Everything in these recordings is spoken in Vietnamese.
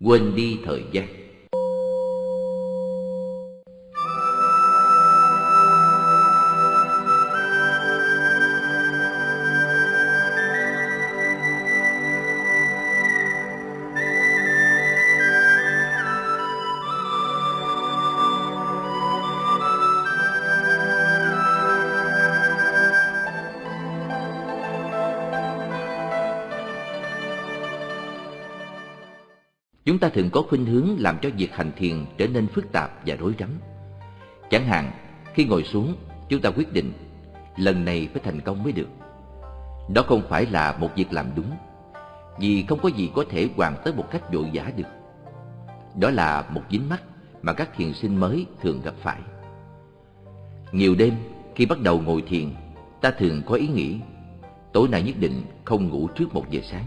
quên đi thời gian. Thường có khuynh hướng làm cho việc hành thiền trở nên phức tạp và rối rắm. Chẳng hạn, khi ngồi xuống, chúng ta quyết định, lần này phải thành công mới được. Đó không phải là một việc làm đúng, vì không có gì có thể hoàn tới một cách vội vã được. Đó là một dính mắt mà các thiền sinh mới thường gặp phải. Nhiều đêm, khi bắt đầu ngồi thiền, ta thường có ý nghĩ, tối nay nhất định không ngủ trước một giờ sáng.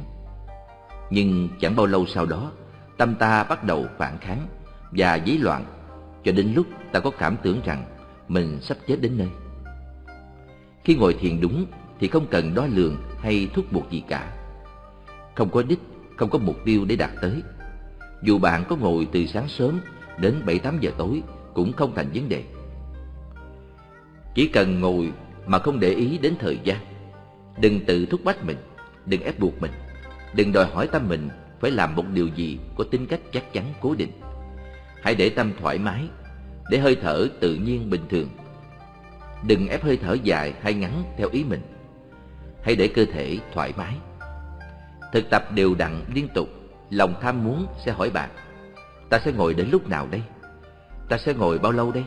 Nhưng chẳng bao lâu sau đó tâm ta bắt đầu phản kháng và dấy loạn cho đến lúc ta có cảm tưởng rằng mình sắp chết đến nơi. Khi ngồi thiền đúng thì không cần đo lường hay thúc buộc gì cả. Không có đích, không có mục tiêu để đạt tới. Dù bạn có ngồi từ sáng sớm đến 7-8 giờ tối cũng không thành vấn đề. Chỉ cần ngồi mà không để ý đến thời gian. Đừng tự thúc bách mình, đừng ép buộc mình, đừng đòi hỏi tâm mình phải làm một điều gì có tính cách chắc chắn cố định. Hãy để tâm thoải mái, để hơi thở tự nhiên bình thường. Đừng ép hơi thở dài hay ngắn theo ý mình. Hãy để cơ thể thoải mái. Thực tập đều đặn liên tục, lòng tham muốn sẽ hỏi bạn, ta sẽ ngồi đến lúc nào đây? Ta sẽ ngồi bao lâu đây?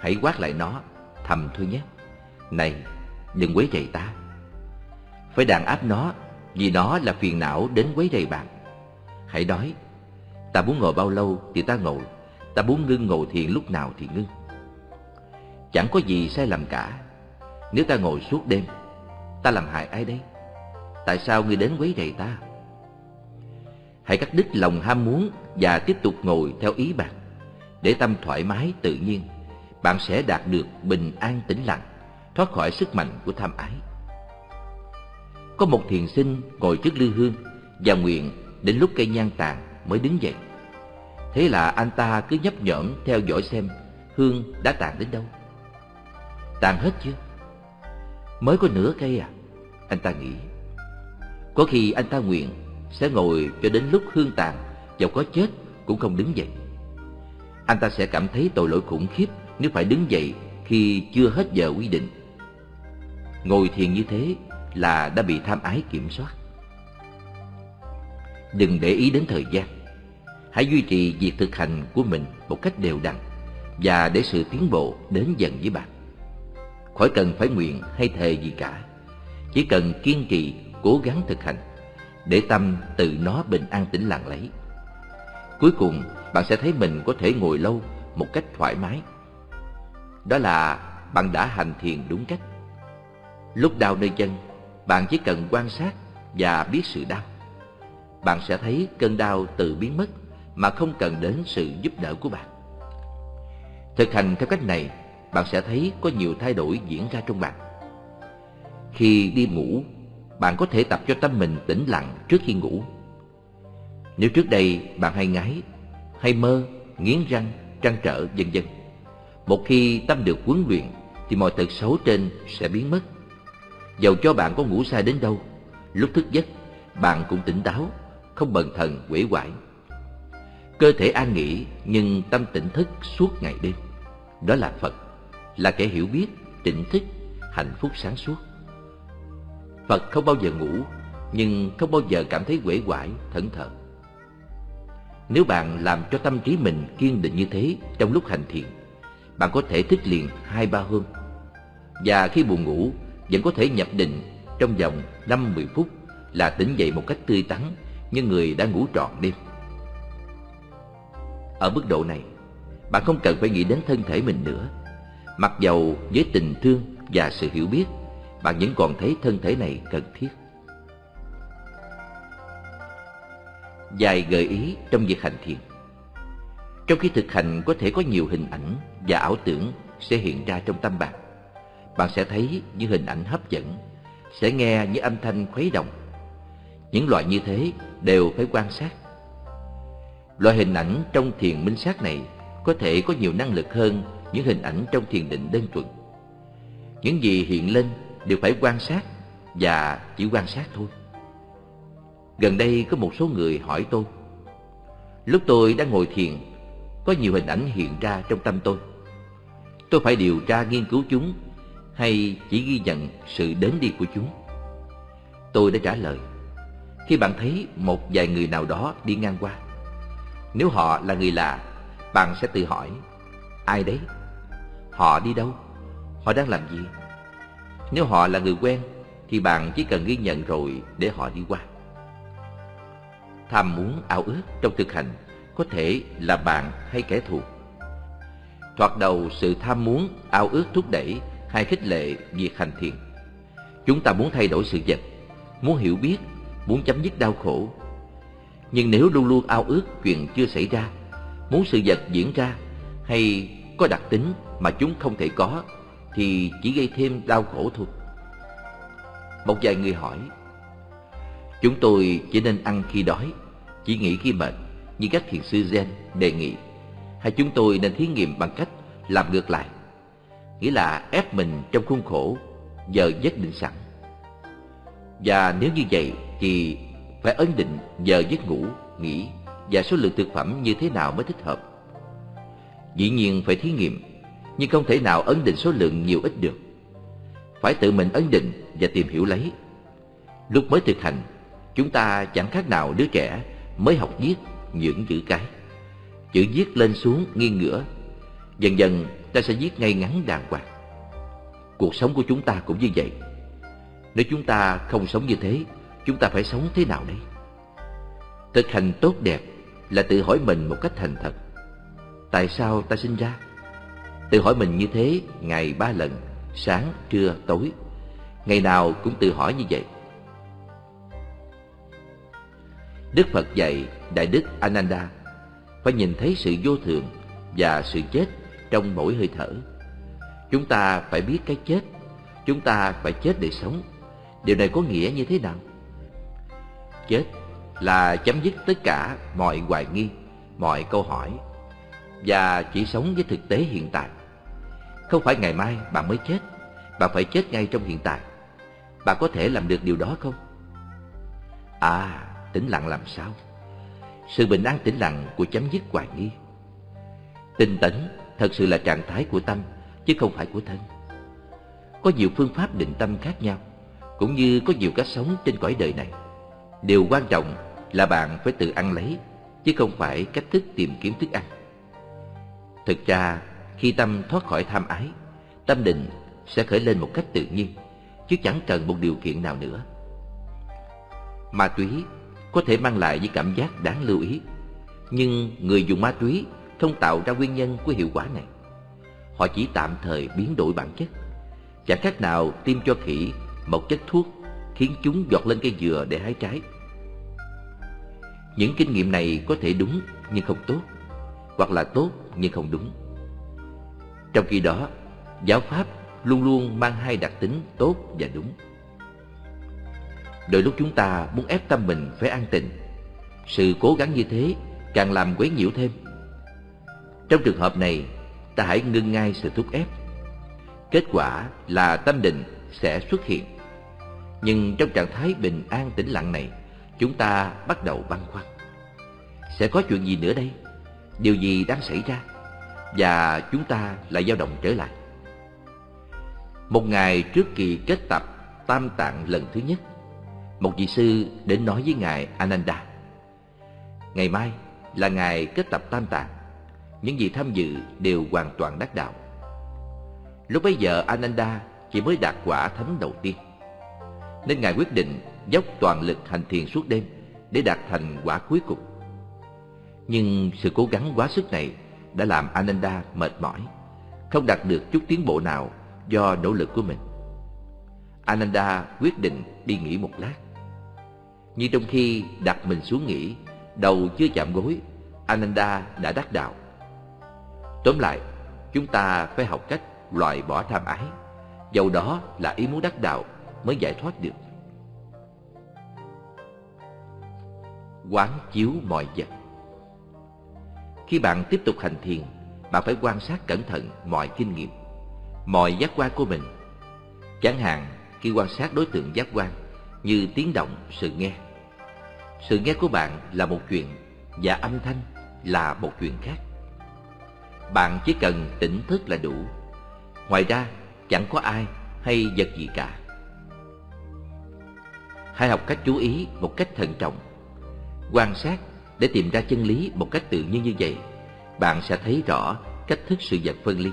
Hãy quát lại nó, thầm thôi nhé. Này, đừng quấy rầy ta. Phải đàn áp nó vì đó là phiền não đến quấy rầy bạn. Hãy nói, ta muốn ngồi bao lâu thì ta ngồi, ta muốn ngưng ngồi thiền lúc nào thì ngưng. Chẳng có gì sai lầm cả. Nếu ta ngồi suốt đêm, ta làm hại ai đây? Tại sao ngươi đến quấy rầy ta? Hãy cắt đứt lòng ham muốn và tiếp tục ngồi theo ý bạn. Để tâm thoải mái tự nhiên, bạn sẽ đạt được bình an tĩnh lặng, thoát khỏi sức mạnh của tham ái. Có một thiền sinh ngồi trước lư hương và nguyện đến lúc cây nhang tàn mới đứng dậy. Thế là anh ta cứ nhấp nhổm theo dõi xem hương đã tàn đến đâu. Tàn hết chưa? Mới có nửa cây à? Anh ta nghĩ. Có khi anh ta nguyện sẽ ngồi cho đến lúc hương tàn, dầu có chết cũng không đứng dậy. Anh ta sẽ cảm thấy tội lỗi khủng khiếp nếu phải đứng dậy khi chưa hết giờ quy định. Ngồi thiền như thế là đã bị tham ái kiểm soát. Đừng để ý đến thời gian. Hãy duy trì việc thực hành của mình một cách đều đặn và để sự tiến bộ đến dần với bạn. Khỏi cần phải nguyện hay thề gì cả. Chỉ cần kiên trì, cố gắng thực hành để tâm tự nó bình an tĩnh lặng lấy. Cuối cùng, bạn sẽ thấy mình có thể ngồi lâu một cách thoải mái. Đó là bạn đã hành thiền đúng cách. Lúc đau nơi chân, bạn chỉ cần quan sát và biết sự đau. Bạn sẽ thấy cơn đau tự biến mất mà không cần đến sự giúp đỡ của bạn. Thực hành theo cách này, bạn sẽ thấy có nhiều thay đổi diễn ra trong bạn. Khi đi ngủ, bạn có thể tập cho tâm mình tĩnh lặng trước khi ngủ. Nếu trước đây bạn hay ngáy, hay mơ, nghiến răng, trăn trở vân vân, một khi tâm được huấn luyện thì mọi tật xấu trên sẽ biến mất Dầu cho bạn có ngủ sai đến đâu, lúc thức giấc, bạn cũng tỉnh táo, không bần thần quỷ quải Cơ thể an nghỉ nhưng tâm tỉnh thức suốt ngày đêm. Đó là Phật, là kẻ hiểu biết, tỉnh thức, hạnh phúc sáng suốt. Phật không bao giờ ngủ, nhưng không bao giờ cảm thấy quể quải thẫn thờ. Nếu bạn làm cho tâm trí mình kiên định như thế trong lúc hành thiền, bạn có thể thức liền hai ba hôm. Và khi buồn ngủ, vẫn có thể nhập định trong vòng 5-10 phút là tỉnh dậy một cách tươi tắn như người đã ngủ trọn đêm. Ở mức độ này, bạn không cần phải nghĩ đến thân thể mình nữa. Mặc dầu với tình thương và sự hiểu biết, bạn vẫn còn thấy thân thể này cần thiết. dài gợi ý trong việc hành thiền Trong khi thực hành có thể có nhiều hình ảnh và ảo tưởng sẽ hiện ra trong tâm bạn bạn sẽ thấy những hình ảnh hấp dẫn, sẽ nghe những âm thanh khuấy động. Những loại như thế đều phải quan sát. Loại hình ảnh trong thiền minh sát này có thể có nhiều năng lực hơn những hình ảnh trong thiền định đơn thuần. Những gì hiện lên đều phải quan sát và chỉ quan sát thôi. Gần đây có một số người hỏi tôi Lúc tôi đang ngồi thiền Có nhiều hình ảnh hiện ra trong tâm tôi Tôi phải điều tra nghiên cứu chúng hay chỉ ghi nhận sự đến đi của chúng Tôi đã trả lời Khi bạn thấy một vài người nào đó đi ngang qua Nếu họ là người lạ Bạn sẽ tự hỏi Ai đấy? Họ đi đâu? Họ đang làm gì? Nếu họ là người quen Thì bạn chỉ cần ghi nhận rồi để họ đi qua tham muốn ao ước trong thực hành có thể là bạn hay kẻ thù. Thoạt đầu sự tham muốn, ao ước thúc đẩy hay khích lệ việc hành thiền. Chúng ta muốn thay đổi sự vật, muốn hiểu biết, muốn chấm dứt đau khổ. Nhưng nếu luôn luôn ao ước chuyện chưa xảy ra, muốn sự vật diễn ra hay có đặc tính mà chúng không thể có thì chỉ gây thêm đau khổ thôi. Một vài người hỏi, chúng tôi chỉ nên ăn khi đói chỉ nghĩ khi mệt như các thiền sư Zen đề nghị hay chúng tôi nên thí nghiệm bằng cách làm ngược lại nghĩa là ép mình trong khuôn khổ giờ giấc định sẵn. Và nếu như vậy thì phải ấn định giờ giấc ngủ nghỉ và số lượng thực phẩm như thế nào mới thích hợp. Dĩ nhiên phải thí nghiệm nhưng không thể nào ấn định số lượng nhiều ít được. Phải tự mình ấn định và tìm hiểu lấy. Lúc mới thực hành chúng ta chẳng khác nào đứa trẻ mới học viết những chữ cái. Chữ viết lên xuống nghiêng ngửa, dần dần ta sẽ giết ngay ngắn đàng hoàng. Cuộc sống của chúng ta cũng như vậy. Nếu chúng ta không sống như thế, chúng ta phải sống thế nào đây? Thực hành tốt đẹp là tự hỏi mình một cách thành thật. Tại sao ta sinh ra? Tự hỏi mình như thế ngày ba lần, sáng, trưa, tối. Ngày nào cũng tự hỏi như vậy. Đức Phật dạy Đại Đức Ananda phải nhìn thấy sự vô thường và sự chết trong mỗi hơi thở. Chúng ta phải biết cái chết, chúng ta phải chết để sống. Điều này có nghĩa như thế nào? Chết là chấm dứt tất cả mọi hoài nghi, mọi câu hỏi và chỉ sống với thực tế hiện tại. Không phải ngày mai bạn mới chết, bạn phải chết ngay trong hiện tại. Bạn có thể làm được điều đó không? À, tĩnh lặng làm sao sự bình an tĩnh lặng của chấm dứt hoài nghi tinh tấn thật sự là trạng thái của tâm, chứ không phải của thân. Có nhiều phương pháp định tâm khác nhau, cũng như có nhiều cách sống trên cõi đời này. Điều quan trọng là bạn phải tự ăn lấy, chứ không phải cách thức tìm kiếm thức ăn. Thực ra, khi tâm thoát khỏi tham ái, tâm định sẽ khởi lên một cách tự nhiên, chứ chẳng cần một điều kiện nào nữa. Ma túy có thể mang lại những cảm giác đáng lưu ý. Nhưng người dùng ma túy không tạo ra nguyên nhân của hiệu quả này. Họ chỉ tạm thời biến đổi bản chất. Chẳng khác nào tiêm cho khỉ một chất thuốc khiến chúng giọt lên cây dừa để hái trái. Những kinh nghiệm này có thể đúng nhưng không tốt, hoặc là tốt nhưng không đúng. Trong khi đó, giáo pháp luôn luôn mang hai đặc tính tốt và đúng. Đôi lúc chúng ta muốn ép tâm mình phải an tịnh Sự cố gắng như thế càng làm quấy nhiễu thêm trong trường hợp này ta hãy ngưng ngay sự thúc ép Kết quả là tâm định sẽ xuất hiện Nhưng trong trạng thái bình an tĩnh lặng này Chúng ta bắt đầu băn khoăn Sẽ có chuyện gì nữa đây? Điều gì đang xảy ra? Và chúng ta lại dao động trở lại Một ngày trước kỳ kết tập tam tạng lần thứ nhất một vị sư đến nói với ngài Ananda. Ngày mai là ngày kết tập tam tạng, những gì tham dự đều hoàn toàn đắc đạo. Lúc bấy giờ Ananda chỉ mới đạt quả thánh đầu tiên, nên ngài quyết định dốc toàn lực hành thiền suốt đêm để đạt thành quả cuối cùng. Nhưng sự cố gắng quá sức này đã làm Ananda mệt mỏi, không đạt được chút tiến bộ nào do nỗ lực của mình. Ananda quyết định đi nghỉ một lát. Nhưng trong khi đặt mình xuống nghỉ, đầu chưa chạm gối, Ananda đã đắc đạo. Tóm lại, chúng ta phải học cách loại bỏ tham ái, dầu đó là ý muốn đắc đạo mới giải thoát được. Quán chiếu mọi vật Khi bạn tiếp tục hành thiền, bạn phải quan sát cẩn thận mọi kinh nghiệm, mọi giác quan của mình. Chẳng hạn khi quan sát đối tượng giác quan như tiếng động, sự nghe. Sự nghe của bạn là một chuyện và âm thanh là một chuyện khác. Bạn chỉ cần tỉnh thức là đủ. Ngoài ra, chẳng có ai hay vật gì cả. Hãy học cách chú ý một cách thận trọng, quan sát để tìm ra chân lý một cách tự nhiên như vậy, bạn sẽ thấy rõ cách thức sự vật phân ly.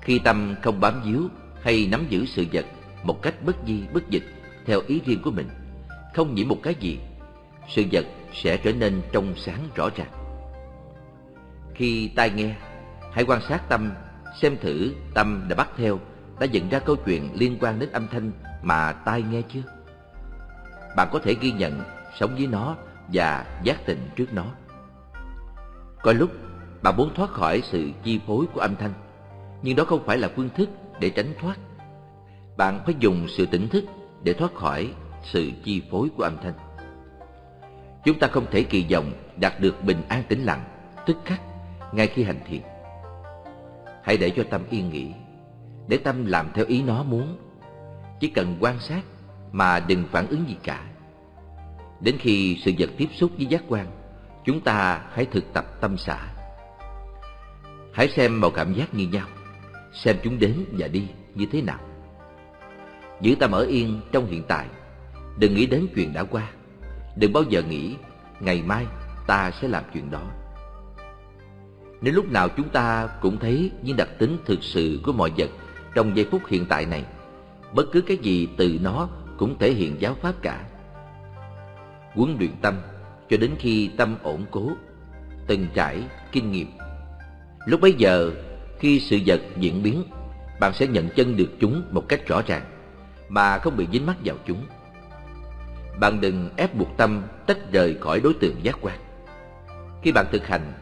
Khi tâm không bám víu hay nắm giữ sự vật một cách bất di bất dịch theo ý riêng của mình, không nhiễm một cái gì, sự vật sẽ trở nên trong sáng rõ ràng. Khi tai nghe, hãy quan sát tâm, xem thử tâm đã bắt theo, đã dựng ra câu chuyện liên quan đến âm thanh mà tai nghe chưa? Bạn có thể ghi nhận, sống với nó và giác tỉnh trước nó. Có lúc bạn muốn thoát khỏi sự chi phối của âm thanh, nhưng đó không phải là phương thức để tránh thoát. Bạn phải dùng sự tỉnh thức để thoát khỏi sự chi phối của âm thanh. Chúng ta không thể kỳ vọng đạt được bình an tĩnh lặng, tức khắc, ngay khi hành thiền. Hãy để cho tâm yên nghỉ, để tâm làm theo ý nó muốn. Chỉ cần quan sát mà đừng phản ứng gì cả. Đến khi sự vật tiếp xúc với giác quan, chúng ta hãy thực tập tâm xả. Hãy xem mọi cảm giác như nhau, xem chúng đến và đi như thế nào. Giữ tâm ở yên trong hiện tại, đừng nghĩ đến chuyện đã qua. Đừng bao giờ nghĩ ngày mai ta sẽ làm chuyện đó. Nếu lúc nào chúng ta cũng thấy những đặc tính thực sự của mọi vật trong giây phút hiện tại này, bất cứ cái gì từ nó cũng thể hiện giáo pháp cả. Huấn luyện tâm cho đến khi tâm ổn cố, từng trải kinh nghiệm. Lúc bấy giờ, khi sự vật diễn biến, bạn sẽ nhận chân được chúng một cách rõ ràng, mà không bị dính mắc vào chúng. Bạn đừng ép buộc tâm tách rời khỏi đối tượng giác quan. Khi bạn thực hành,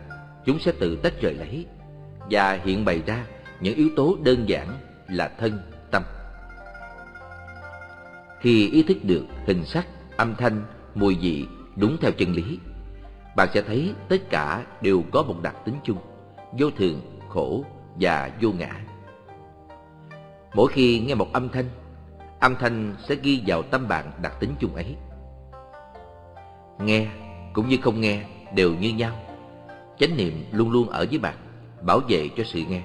chúng sẽ tự tách rời lấy và hiện bày ra những yếu tố đơn giản là thân, tâm. Khi ý thức được hình sắc, âm thanh, mùi vị đúng theo chân lý, bạn sẽ thấy tất cả đều có một đặc tính chung, vô thường, khổ và vô ngã. Mỗi khi nghe một âm thanh, âm thanh sẽ ghi vào tâm bạn đặc tính chung ấy. Nghe cũng như không nghe đều như nhau. Chánh niệm luôn luôn ở với bạn, bảo vệ cho sự nghe.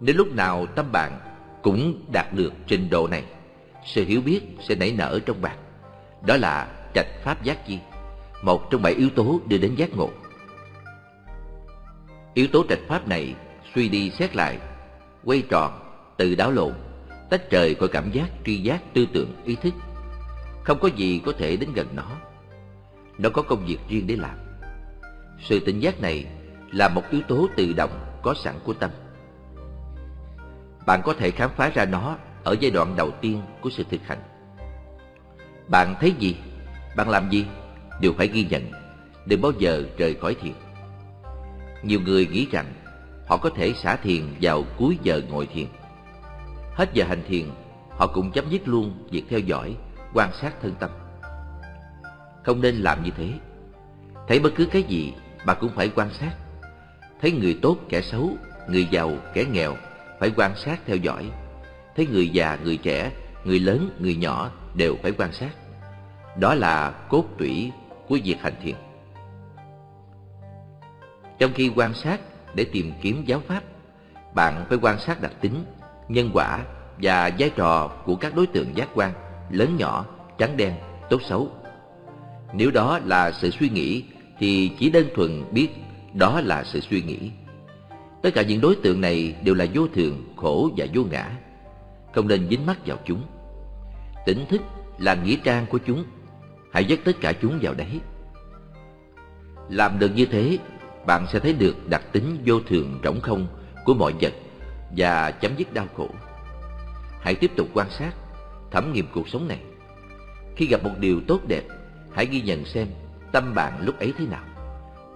Nếu lúc nào tâm bạn cũng đạt được trình độ này, sự hiểu biết sẽ nảy nở trong bạn. Đó là trạch pháp giác chi, một trong bảy yếu tố đưa đến giác ngộ. Yếu tố trạch pháp này suy đi xét lại, quay tròn, từ đảo lộn, tách trời khỏi cảm giác, tri giác, tư tưởng, ý thức. Không có gì có thể đến gần nó. Nó có công việc riêng để làm. Sự tỉnh giác này là một yếu tố tự động có sẵn của tâm. Bạn có thể khám phá ra nó ở giai đoạn đầu tiên của sự thực hành. Bạn thấy gì, bạn làm gì, đều phải ghi nhận, đừng bao giờ rời khỏi thiền. Nhiều người nghĩ rằng họ có thể xả thiền vào cuối giờ ngồi thiền. Hết giờ hành thiền, họ cũng chấm dứt luôn việc theo dõi, quan sát thân tâm. Không nên làm như thế. Thấy bất cứ cái gì, bạn cũng phải quan sát. Thấy người tốt, kẻ xấu, người giàu, kẻ nghèo, phải quan sát theo dõi. Thấy người già, người trẻ, người lớn, người nhỏ đều phải quan sát. Đó là cốt tủy của việc hành thiền. Trong khi quan sát để tìm kiếm giáo pháp, bạn phải quan sát đặc tính, nhân quả và vai trò của các đối tượng giác quan lớn nhỏ, trắng đen, tốt xấu. Nếu đó là sự suy nghĩ thì chỉ đơn thuần biết đó là sự suy nghĩ. Tất cả những đối tượng này đều là vô thường, khổ và vô ngã. Không nên dính mắc vào chúng. Tỉnh thức là nghĩa trang của chúng. Hãy dắt tất cả chúng vào đấy. Làm được như thế, bạn sẽ thấy được đặc tính vô thường rỗng không của mọi vật và chấm dứt đau khổ. Hãy tiếp tục quan sát, thẩm nghiệm cuộc sống này. Khi gặp một điều tốt đẹp, hãy ghi nhận xem tâm bạn lúc ấy thế nào.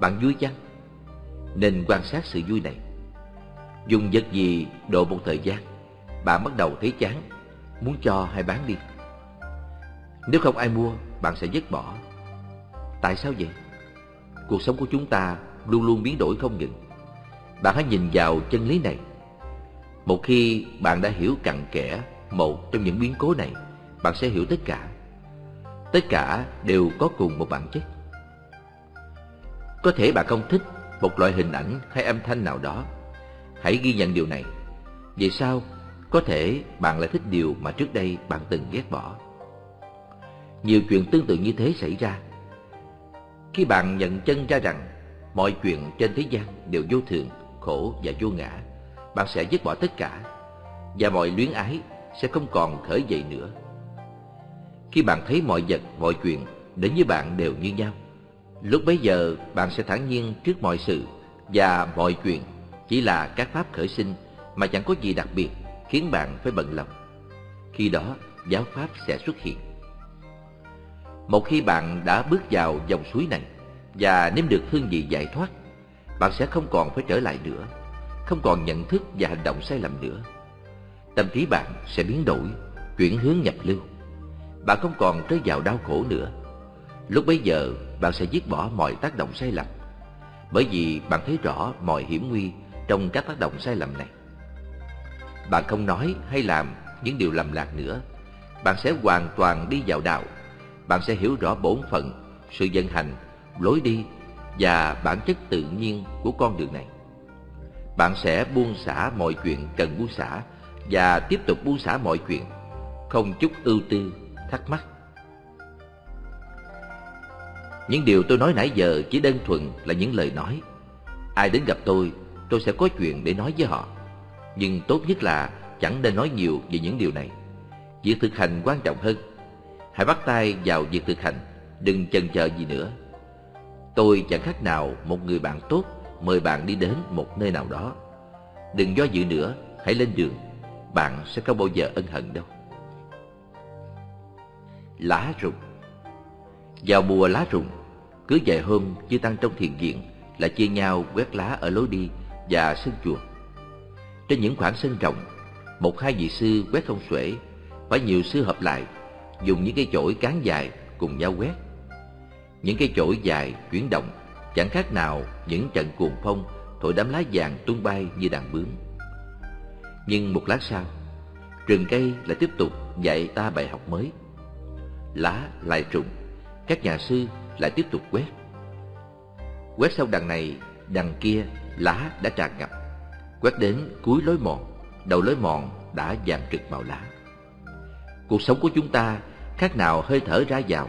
Bạn vui chăng? Nên quan sát sự vui này. Dùng vật gì độ một thời gian, bạn bắt đầu thấy chán, muốn cho hay bán đi. Nếu không ai mua, bạn sẽ dứt bỏ. Tại sao vậy? cuộc sống của chúng ta luôn luôn biến đổi không ngừng. Bạn hãy nhìn vào chân lý này. Một khi bạn đã hiểu cặn kẽ một trong những biến cố này, bạn sẽ hiểu tất cả. Tất cả đều có cùng một bản chất. Có thể bạn không thích một loại hình ảnh hay âm thanh nào đó. Hãy ghi nhận điều này. Vì sao? Có thể bạn lại thích điều mà trước đây bạn từng ghét bỏ. Nhiều chuyện tương tự như thế xảy ra. Khi bạn nhận chân ra rằng mọi chuyện trên thế gian đều vô thường, khổ và vô ngã, bạn sẽ dứt bỏ tất cả và mọi luyến ái sẽ không còn khởi dậy nữa. Khi bạn thấy mọi vật, mọi chuyện đến với bạn đều như nhau, lúc bấy giờ bạn sẽ thản nhiên trước mọi sự và mọi chuyện chỉ là các pháp khởi sinh mà chẳng có gì đặc biệt khiến bạn phải bận lòng. Khi đó, giáo pháp sẽ xuất hiện. Một khi bạn đã bước vào dòng suối này và nếm được hương vị giải thoát, bạn sẽ không còn phải trở lại nữa, không còn nhận thức và hành động sai lầm nữa. Tâm trí bạn sẽ biến đổi, chuyển hướng nhập lưu. Bạn không còn rơi vào đau khổ nữa. Lúc bấy giờ, bạn sẽ dứt bỏ mọi tác động sai lầm, bởi vì bạn thấy rõ mọi hiểm nguy trong các tác động sai lầm này. Bạn không nói hay làm những điều lầm lạc nữa. Bạn sẽ hoàn toàn đi vào đạo. Bạn sẽ hiểu rõ bổn phận, sự vận hành, lối đi và bản chất tự nhiên của con đường này. Bạn sẽ buông xả mọi chuyện cần buông xả và tiếp tục buông xả mọi chuyện, không chút ưu tư, thắc mắc. Những điều tôi nói nãy giờ chỉ đơn thuần là những lời nói. Ai đến gặp tôi, tôi sẽ có chuyện để nói với họ. Nhưng tốt nhất là chẳng nên nói nhiều về những điều này. Việc thực hành quan trọng hơn. Hãy bắt tay vào việc thực hành, đừng chần chờ gì nữa. Tôi chẳng khác nào một người bạn tốt mời bạn đi đến một nơi nào đó. Đừng do dự nữa, hãy lên đường. Bạn sẽ không bao giờ ân hận đâu. Lá rụng vào mùa lá rụng, cứ vài hôm chư tăng trong thiền viện là chia nhau quét lá ở lối đi và sân chùa. Trên những khoảng sân rộng, một hai vị sư quét không xuể, phải nhiều sư hợp lại, dùng những cây chổi cán dài cùng nhau quét. Những cây chổi dài chuyển động, chẳng khác nào những trận cuồng phong thổi đám lá vàng tung bay như đàn bướm. Nhưng một lát sau, rừng cây lại tiếp tục dạy ta bài học mới. Lá lại rụng, các nhà sư lại tiếp tục quét. Quét sau đằng này, đằng kia lá đã tràn ngập. Quét đến cuối lối mòn, đầu lối mòn đã vàng trực màu lá. Cuộc sống của chúng ta khác nào hơi thở ra vào,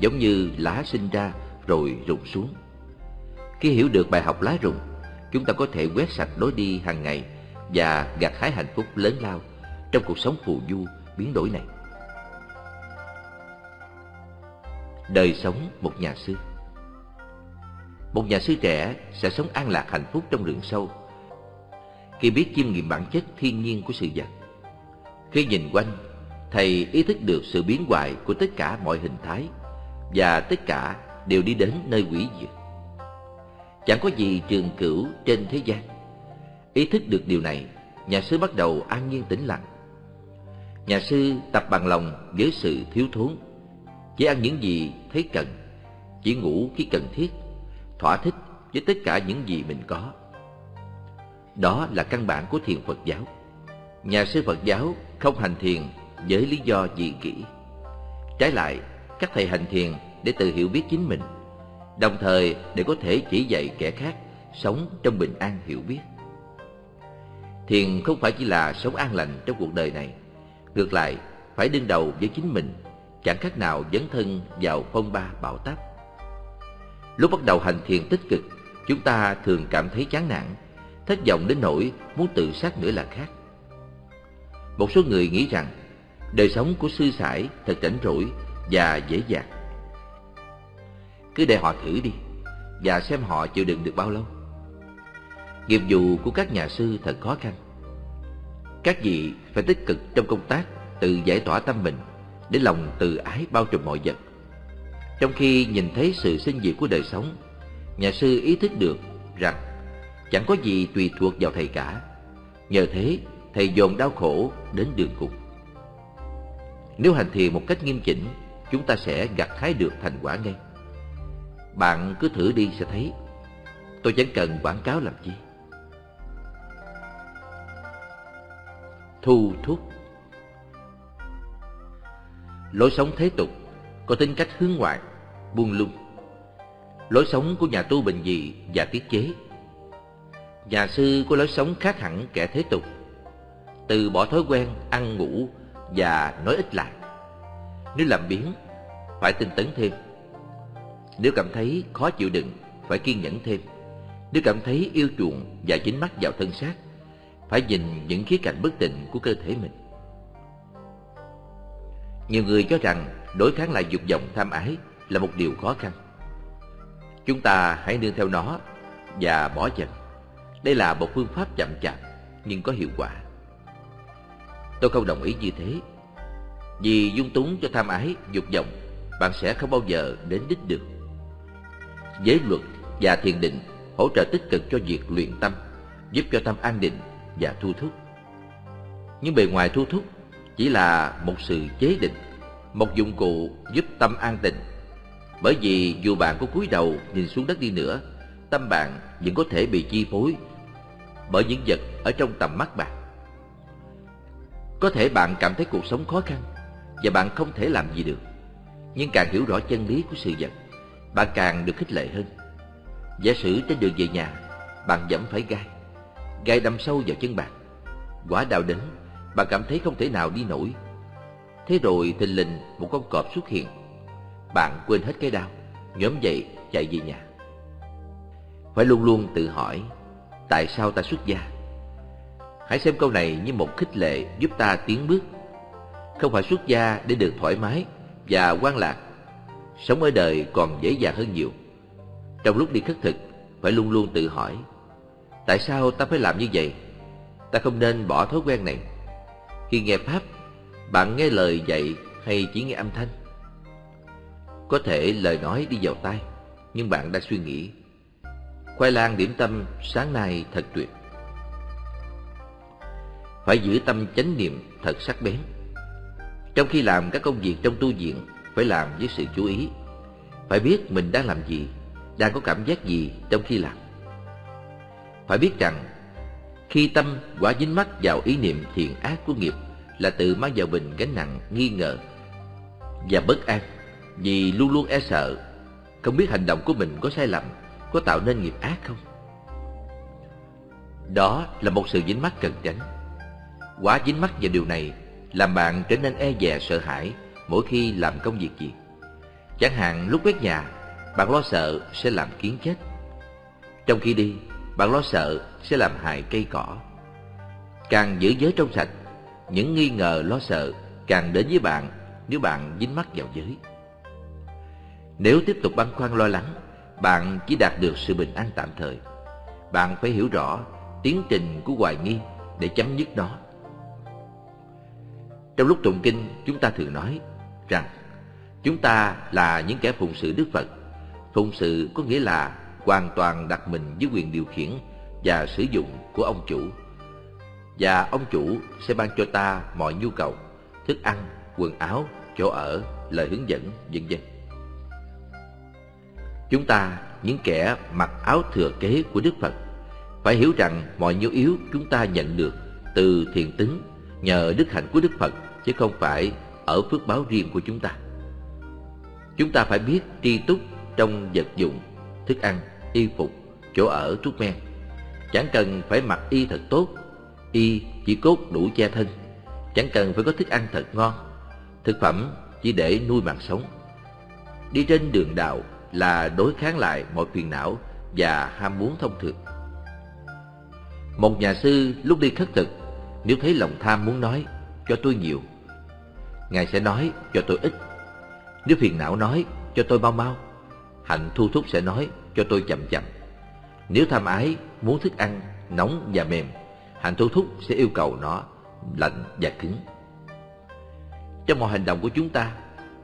giống như lá sinh ra rồi rụng xuống. Khi hiểu được bài học lá rụng, chúng ta có thể quét sạch lối đi hàng ngày và gặt hái hạnh phúc lớn lao trong cuộc sống phù du biến đổi này. Đời sống một nhà sư Một nhà sư trẻ sẽ sống an lạc hạnh phúc trong rừng sâu khi biết chiêm nghiệm bản chất thiên nhiên của sự vật. Khi nhìn quanh, thầy ý thức được sự biến hoại của tất cả mọi hình thái và tất cả đều đi đến nơi quỷ diệt. Chẳng có gì trường cửu trên thế gian. Ý thức được điều này, nhà sư bắt đầu an nhiên tĩnh lặng. Nhà sư tập bằng lòng với sự thiếu thốn, chỉ ăn những gì thấy cần, chỉ ngủ khi cần thiết, thỏa thích với tất cả những gì mình có. Đó là căn bản của thiền Phật giáo. Nhà sư Phật giáo không hành thiền với lý do dị kỷ. Trái lại, các thầy hành thiền để tự hiểu biết chính mình, đồng thời để có thể chỉ dạy kẻ khác sống trong bình an hiểu biết. Thiền không phải chỉ là sống an lành trong cuộc đời này, ngược lại phải đương đầu với chính mình, chẳng khác nào dấn thân vào phong ba bão táp. Lúc bắt đầu hành thiền tích cực, chúng ta thường cảm thấy chán nản thất vọng đến nỗi muốn tự sát nữa là khác. Một số người nghĩ rằng đời sống của sư sãi thật rảnh rỗi và dễ dàng. Cứ để họ thử đi và xem họ chịu đựng được bao lâu. Nghiệp vụ của các nhà sư thật khó khăn. Các vị phải tích cực trong công tác tự giải tỏa tâm mình để lòng từ ái bao trùm mọi vật. Trong khi nhìn thấy sự sinh diệt của đời sống, nhà sư ý thức được rằng chẳng có gì tùy thuộc vào thầy cả. Nhờ thế, thầy dồn đau khổ đến đường cùng. Nếu hành thiền một cách nghiêm chỉnh, chúng ta sẽ gặt hái được thành quả ngay. Bạn cứ thử đi sẽ thấy. Tôi chẳng cần quảng cáo làm chi. Thu thúc Lối sống thế tục có tính cách hướng ngoại, buông lung. Lối sống của nhà tu bình dị và tiết chế. Nhà sư có lối sống khác hẳn kẻ thế tục. Từ bỏ thói quen ăn ngủ và nói ít lại. Nếu làm biến, phải tinh tấn thêm. Nếu cảm thấy khó chịu đựng, phải kiên nhẫn thêm. Nếu cảm thấy yêu chuộng và dính mắt vào thân xác, phải nhìn những khía cạnh bất tịnh của cơ thể mình. Nhiều người cho rằng đối kháng lại dục vọng tham ái là một điều khó khăn. Chúng ta hãy nương theo nó và bỏ dần. Đây là một phương pháp chậm chạp nhưng có hiệu quả. Tôi không đồng ý như thế. Vì dung túng cho tham ái, dục vọng, bạn sẽ không bao giờ đến đích được. Giới luật và thiền định hỗ trợ tích cực cho việc luyện tâm, giúp cho tâm an định và thu thúc. Nhưng bề ngoài thu thúc chỉ là một sự chế định, một dụng cụ giúp tâm an tịnh. Bởi vì dù bạn có cúi đầu nhìn xuống đất đi nữa, tâm bạn vẫn có thể bị chi phối bởi những vật ở trong tầm mắt bạn. Có thể bạn cảm thấy cuộc sống khó khăn và bạn không thể làm gì được. Nhưng càng hiểu rõ chân lý của sự vật, bạn càng được khích lệ hơn. Giả sử trên đường về nhà, bạn dẫm phải gai, gai đâm sâu vào chân bạn. Quả đau đến bạn cảm thấy không thể nào đi nổi. Thế rồi thình lình một con cọp xuất hiện. Bạn quên hết cái đau, nhóm dậy chạy về nhà. Phải luôn luôn tự hỏi, tại sao ta xuất gia? Hãy xem câu này như một khích lệ giúp ta tiến bước. Không phải xuất gia để được thoải mái và quan lạc. Sống ở đời còn dễ dàng hơn nhiều. Trong lúc đi khất thực, phải luôn luôn tự hỏi, tại sao ta phải làm như vậy? Ta không nên bỏ thói quen này. Khi nghe Pháp, bạn nghe lời dạy hay chỉ nghe âm thanh? Có thể lời nói đi vào tai, nhưng bạn đã suy nghĩ. Khoai lang điểm tâm sáng nay thật tuyệt. Phải giữ tâm chánh niệm thật sắc bén. Trong khi làm các công việc trong tu viện, phải làm với sự chú ý. Phải biết mình đang làm gì, đang có cảm giác gì trong khi làm. Phải biết rằng khi tâm quả dính mắc vào ý niệm thiện ác của nghiệp, là tự mang vào mình gánh nặng, nghi ngờ và bất an. Vì luôn luôn e sợ, không biết hành động của mình có sai lầm, có tạo nên nghiệp ác không? Đó là một sự dính mắc cần tránh. Quá dính mắc vào điều này, làm bạn trở nên e dè, sợ hãi mỗi khi làm công việc gì. Chẳng hạn, lúc quét nhà, bạn lo sợ sẽ làm kiến chết. Trong khi đi bạn lo sợ sẽ làm hại cây cỏ. Càng giữ giới trong sạch, những nghi ngờ lo sợ càng đến với bạn nếu bạn dính mắc vào giới. Nếu tiếp tục băn khoăn lo lắng, bạn chỉ đạt được sự bình an tạm thời. Bạn phải hiểu rõ tiến trình của hoài nghi để chấm dứt nó. Trong lúc tụng kinh, chúng ta thường nói rằng chúng ta là những kẻ phụng sự Đức Phật. Phụng sự có nghĩa là hoàn toàn đặt mình dưới quyền điều khiển và sử dụng của ông chủ. Và ông chủ sẽ ban cho ta mọi nhu cầu, thức ăn, quần áo, chỗ ở, lời hướng dẫn, vân vân. Chúng ta, những kẻ mặc áo thừa kế của Đức Phật, phải hiểu rằng mọi nhu yếu chúng ta nhận được từ thiền tính nhờ đức hạnh của Đức Phật chứ không phải ở phước báo riêng của chúng ta. Chúng ta phải biết tri túc trong vật dụng, thức ăn, y phục, chỗ ở, thuốc men. Chẳng cần phải mặc y thật tốt, y chỉ cốt đủ che thân. Chẳng cần phải có thức ăn thật ngon, thực phẩm chỉ để nuôi mạng sống. Đi trên đường đạo là đối kháng lại mọi phiền não và ham muốn thông thường. Một nhà sư lúc đi khất thực, nếu thấy lòng tham muốn nói, cho tôi nhiều. Ngài sẽ nói, cho tôi ít. Nếu phiền não nói, cho tôi mau mau. Hạnh thu thúc sẽ nói, cho tôi chậm chậm. Nếu tham ái muốn thức ăn nóng và mềm, hạnh thu thúc sẽ yêu cầu nó lạnh và cứng. Trong mọi hành động của chúng ta,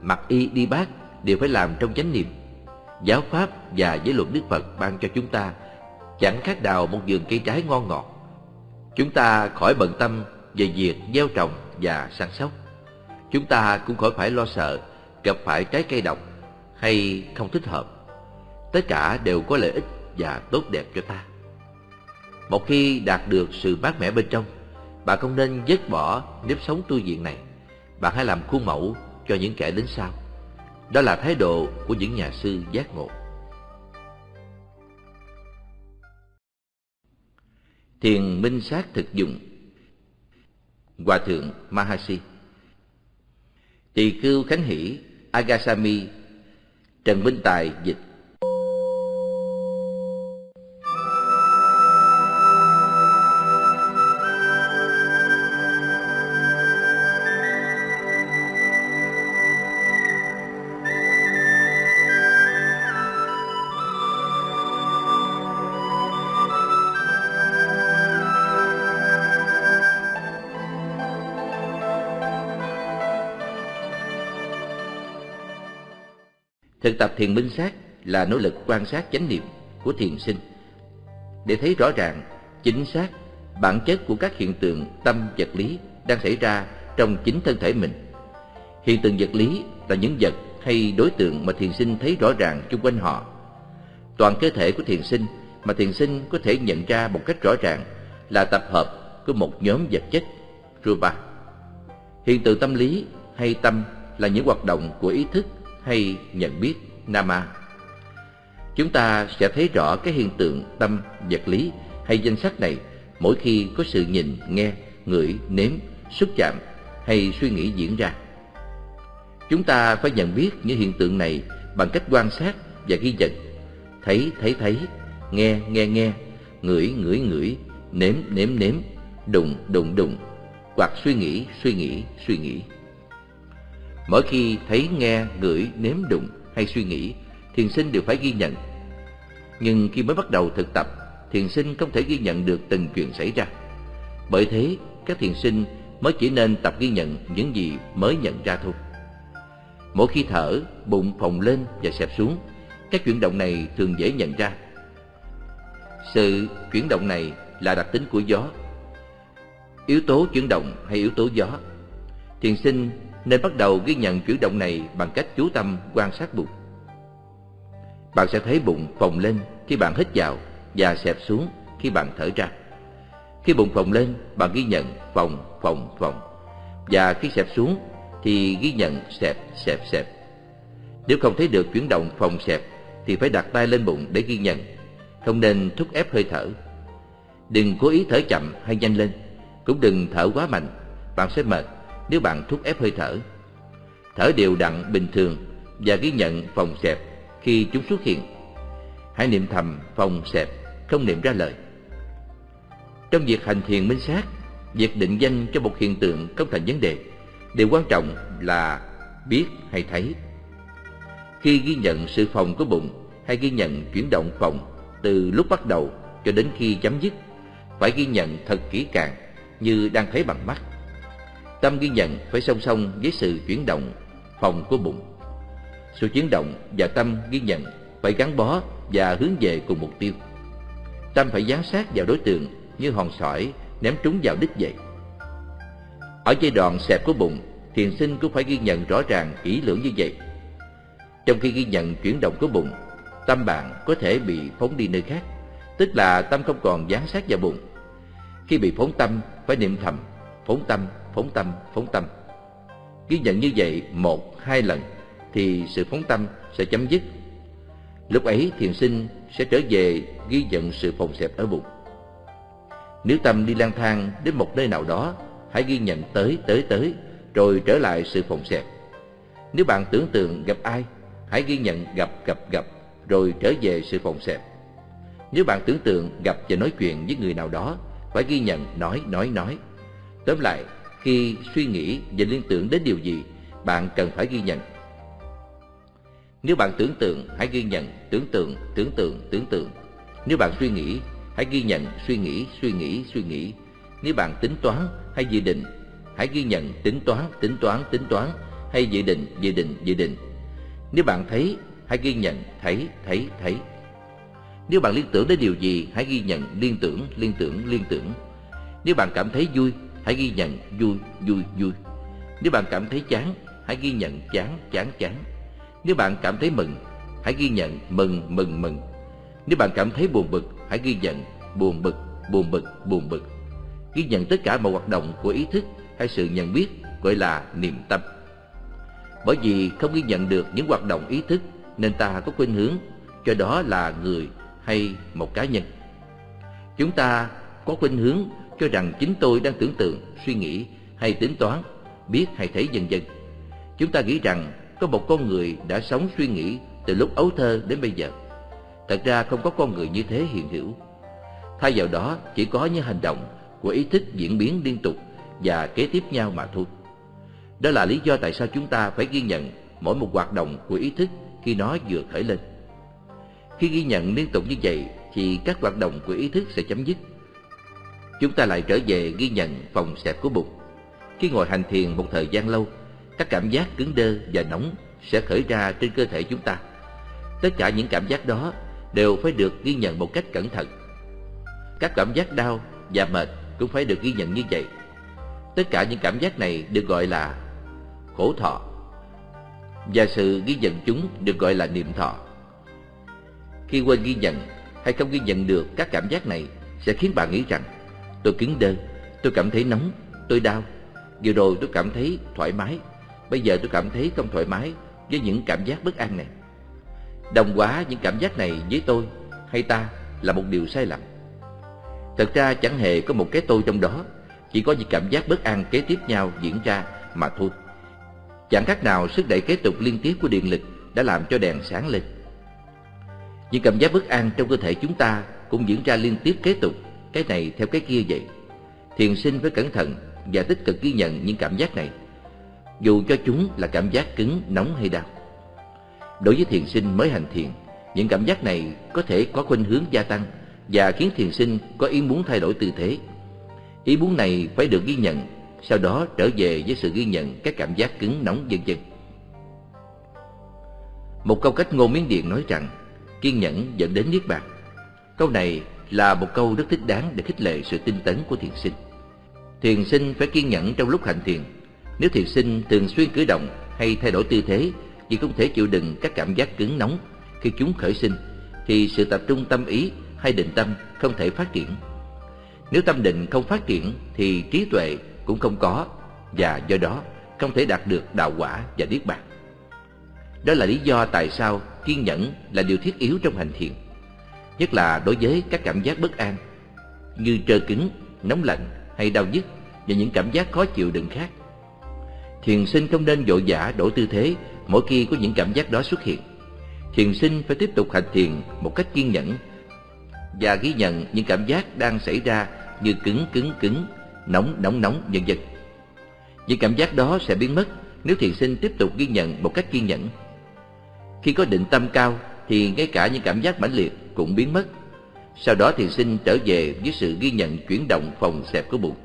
mặc y đi bát đều phải làm trong chánh niệm. Giáo pháp và giới luật Đức Phật ban cho chúng ta chẳng khác nào một vườn cây trái ngon ngọt. Chúng ta khỏi bận tâm về việc gieo trồng và săn sóc. Chúng ta cũng khỏi phải lo sợ gặp phải trái cây độc hay không thích hợp tất cả đều có lợi ích và tốt đẹp cho ta. Một khi đạt được sự mát mẻ bên trong, bạn không nên dứt bỏ nếp sống tu viện này. Bạn hãy làm khuôn mẫu cho những kẻ đến sau. Đó là thái độ của những nhà sư giác ngộ. Thiền minh sát thực dụng Hòa thượng Mahasi Tỳ cưu Khánh Hỷ Agasami Trần Minh Tài dịch Thực tập thiền minh sát là nỗ lực quan sát chánh niệm của thiền sinh để thấy rõ ràng, chính xác bản chất của các hiện tượng tâm vật lý đang xảy ra trong chính thân thể mình. Hiện tượng vật lý là những vật hay đối tượng mà thiền sinh thấy rõ ràng xung quanh họ. Toàn cơ thể của thiền sinh mà thiền sinh có thể nhận ra một cách rõ ràng là tập hợp của một nhóm vật chất Rupa. Hiện tượng tâm lý hay tâm là những hoạt động của ý thức hay nhận biết Nama. Chúng ta sẽ thấy rõ cái hiện tượng tâm, vật lý hay danh sắc này mỗi khi có sự nhìn, nghe, ngửi, nếm, xúc chạm hay suy nghĩ diễn ra. Chúng ta phải nhận biết những hiện tượng này bằng cách quan sát và ghi nhận, thấy, thấy, thấy, nghe, nghe, nghe, ngửi, ngửi, ngửi, nếm, nếm, nếm, đụng, đụng, đụng, hoặc suy nghĩ, suy nghĩ, suy nghĩ. Mỗi khi thấy, nghe, ngửi, nếm, đụng hay suy nghĩ, thiền sinh đều phải ghi nhận. Nhưng khi mới bắt đầu thực tập, thiền sinh không thể ghi nhận được từng chuyện xảy ra. Bởi thế, các thiền sinh mới chỉ nên tập ghi nhận những gì mới nhận ra thôi. Mỗi khi thở, bụng phồng lên và xẹp xuống, các chuyển động này thường dễ nhận ra. Sự chuyển động này là đặc tính của gió. Yếu tố chuyển động hay yếu tố gió. Thiền sinh nên bắt đầu ghi nhận chuyển động này bằng cách chú tâm quan sát bụng. Bạn sẽ thấy bụng phồng lên khi bạn hít vào và xẹp xuống khi bạn thở ra. Khi bụng phồng lên, bạn ghi nhận phồng, phồng, phồng. Và khi xẹp xuống thì ghi nhận xẹp, xẹp, xẹp. Nếu không thấy được chuyển động phồng xẹp thì phải đặt tay lên bụng để ghi nhận. Không nên thúc ép hơi thở. Đừng cố ý thở chậm hay nhanh lên. Cũng đừng thở quá mạnh, bạn sẽ mệt nếu bạn thúc ép hơi thở. Thở đều đặn bình thường và ghi nhận phòng xẹp khi chúng xuất hiện. Hãy niệm thầm phòng xẹp, không niệm ra lời. Trong việc hành thiền minh sát, việc định danh cho một hiện tượng không thành vấn đề. Điều quan trọng là biết hay thấy. Khi ghi nhận sự phòng của bụng hay ghi nhận chuyển động phòng từ lúc bắt đầu cho đến khi chấm dứt, phải ghi nhận thật kỹ càng như đang thấy bằng mắt. Tâm ghi nhận phải song song với sự chuyển động phòng của bụng. Sự chuyển động và tâm ghi nhận phải gắn bó và hướng về cùng mục tiêu. Tâm phải gián sát vào đối tượng như hòn sỏi ném trúng vào đích vậy. Ở giai đoạn xẹp của bụng, thiền sinh cũng phải ghi nhận rõ ràng kỹ lưỡng như vậy. Trong khi ghi nhận chuyển động của bụng, tâm bạn có thể bị phóng đi nơi khác, tức là tâm không còn dán sát vào bụng. Khi bị phóng tâm, phải niệm thầm, phóng tâm, phóng tâm, phóng tâm. Ghi nhận như vậy một, hai lần thì sự phóng tâm sẽ chấm dứt. Lúc ấy thiền sinh sẽ trở về ghi nhận sự phòng xẹp ở bụng. Nếu tâm đi lang thang đến một nơi nào đó, hãy ghi nhận tới, tới, tới, rồi trở lại sự phòng xẹp. Nếu bạn tưởng tượng gặp ai, hãy ghi nhận gặp, gặp, gặp, rồi trở về sự phòng xẹp. Nếu bạn tưởng tượng gặp và nói chuyện với người nào đó, phải ghi nhận nói, nói, nói. Tóm lại, khi suy nghĩ và liên tưởng đến điều gì, bạn cần phải ghi nhận. Nếu bạn tưởng tượng, hãy ghi nhận, tưởng tượng, tưởng tượng, tưởng tượng. Nếu bạn suy nghĩ, hãy ghi nhận, suy nghĩ, suy nghĩ, suy nghĩ. Nếu bạn tính toán hay dự định, hãy ghi nhận, tính toán, tính toán, tính toán, hay dự định, dự định, dự định. Nếu bạn thấy, hãy ghi nhận, thấy, thấy, thấy. Nếu bạn liên tưởng đến điều gì, hãy ghi nhận, liên tưởng, liên tưởng, liên tưởng. Nếu bạn cảm thấy vui, hãy ghi nhận vui, vui, vui. Nếu bạn cảm thấy chán, hãy ghi nhận chán, chán, chán. Nếu bạn cảm thấy mừng, hãy ghi nhận mừng mừng mừng. Nếu bạn cảm thấy buồn bực, hãy ghi nhận buồn bực, buồn bực, buồn bực. Ghi nhận tất cả mọi hoạt động của ý thức hay sự nhận biết gọi là niềm tâm. Bởi vì không ghi nhận được những hoạt động ý thức nên ta có khuynh hướng cho đó là người hay một cá nhân. Chúng ta có khuynh hướng cho rằng chính tôi đang tưởng tượng, suy nghĩ hay tính toán, biết hay thấy dần dần. Chúng ta nghĩ rằng có một con người đã sống suy nghĩ từ lúc ấu thơ đến bây giờ. Thật ra không có con người như thế hiện hữu. Thay vào đó chỉ có những hành động của ý thức diễn biến liên tục và kế tiếp nhau mà thôi. Đó là lý do tại sao chúng ta phải ghi nhận mỗi một hoạt động của ý thức khi nó vừa khởi lên. Khi ghi nhận liên tục như vậy thì các hoạt động của ý thức sẽ chấm dứt. Chúng ta lại trở về ghi nhận phòng xẹp của bụng. Khi ngồi hành thiền một thời gian lâu, các cảm giác cứng đơ và nóng sẽ khởi ra trên cơ thể chúng ta. Tất cả những cảm giác đó đều phải được ghi nhận một cách cẩn thận. Các cảm giác đau và mệt cũng phải được ghi nhận như vậy. Tất cả những cảm giác này được gọi là khổ thọ và sự ghi nhận chúng được gọi là niệm thọ. Khi quên ghi nhận hay không ghi nhận được các cảm giác này sẽ khiến bạn nghĩ rằng tôi cứng đơ, tôi cảm thấy nóng, tôi đau. Vừa rồi tôi cảm thấy thoải mái, bây giờ tôi cảm thấy không thoải mái với những cảm giác bất an này. Đồng hóa những cảm giác này với tôi hay ta là một điều sai lầm. Thật ra chẳng hề có một cái tôi trong đó, chỉ có những cảm giác bất an kế tiếp nhau diễn ra mà thôi. Chẳng khác nào sức đẩy kế tục liên tiếp của điện lực đã làm cho đèn sáng lên. Những cảm giác bất an trong cơ thể chúng ta cũng diễn ra liên tiếp kế tục, cái này theo cái kia vậy. Thiền sinh phải cẩn thận và tích cực ghi nhận những cảm giác này, dù cho chúng là cảm giác cứng, nóng hay đau. Đối với thiền sinh mới hành thiền, những cảm giác này có thể có khuynh hướng gia tăng và khiến thiền sinh có ý muốn thay đổi tư thế. Ý muốn này phải được ghi nhận, sau đó trở về với sự ghi nhận các cảm giác cứng nóng vân vân. Một câu cách ngôn miến điện nói rằng kiên nhẫn dẫn đến niết bàn. Câu này là một câu rất thích đáng để khích lệ sự tinh tấn của thiền sinh. Thiền sinh phải kiên nhẫn trong lúc hành thiền. Nếu thiền sinh thường xuyên cử động hay thay đổi tư thế vì không thể chịu đựng các cảm giác cứng nóng khi chúng khởi sinh, thì sự tập trung tâm ý hay định tâm không thể phát triển. Nếu tâm định không phát triển thì trí tuệ cũng không có và do đó không thể đạt được đạo quả và niết bàn. Đó là lý do tại sao kiên nhẫn là điều thiết yếu trong hành thiền, nhất là đối với các cảm giác bất an như trơ cứng, nóng lạnh hay đau nhức và những cảm giác khó chịu đựng khác. Thiền sinh không nên vội vã đổi tư thế mỗi khi có những cảm giác đó xuất hiện. Thiền sinh phải tiếp tục hành thiền một cách kiên nhẫn và ghi nhận những cảm giác đang xảy ra như cứng cứng cứng, nóng nóng nóng vân vân. Những cảm giác đó sẽ biến mất nếu thiền sinh tiếp tục ghi nhận một cách kiên nhẫn. Khi có định tâm cao thì ngay cả những cảm giác mãnh liệt cũng biến mất. Sau đó thiền sinh trở về với sự ghi nhận chuyển động phòng xẹp của bụng.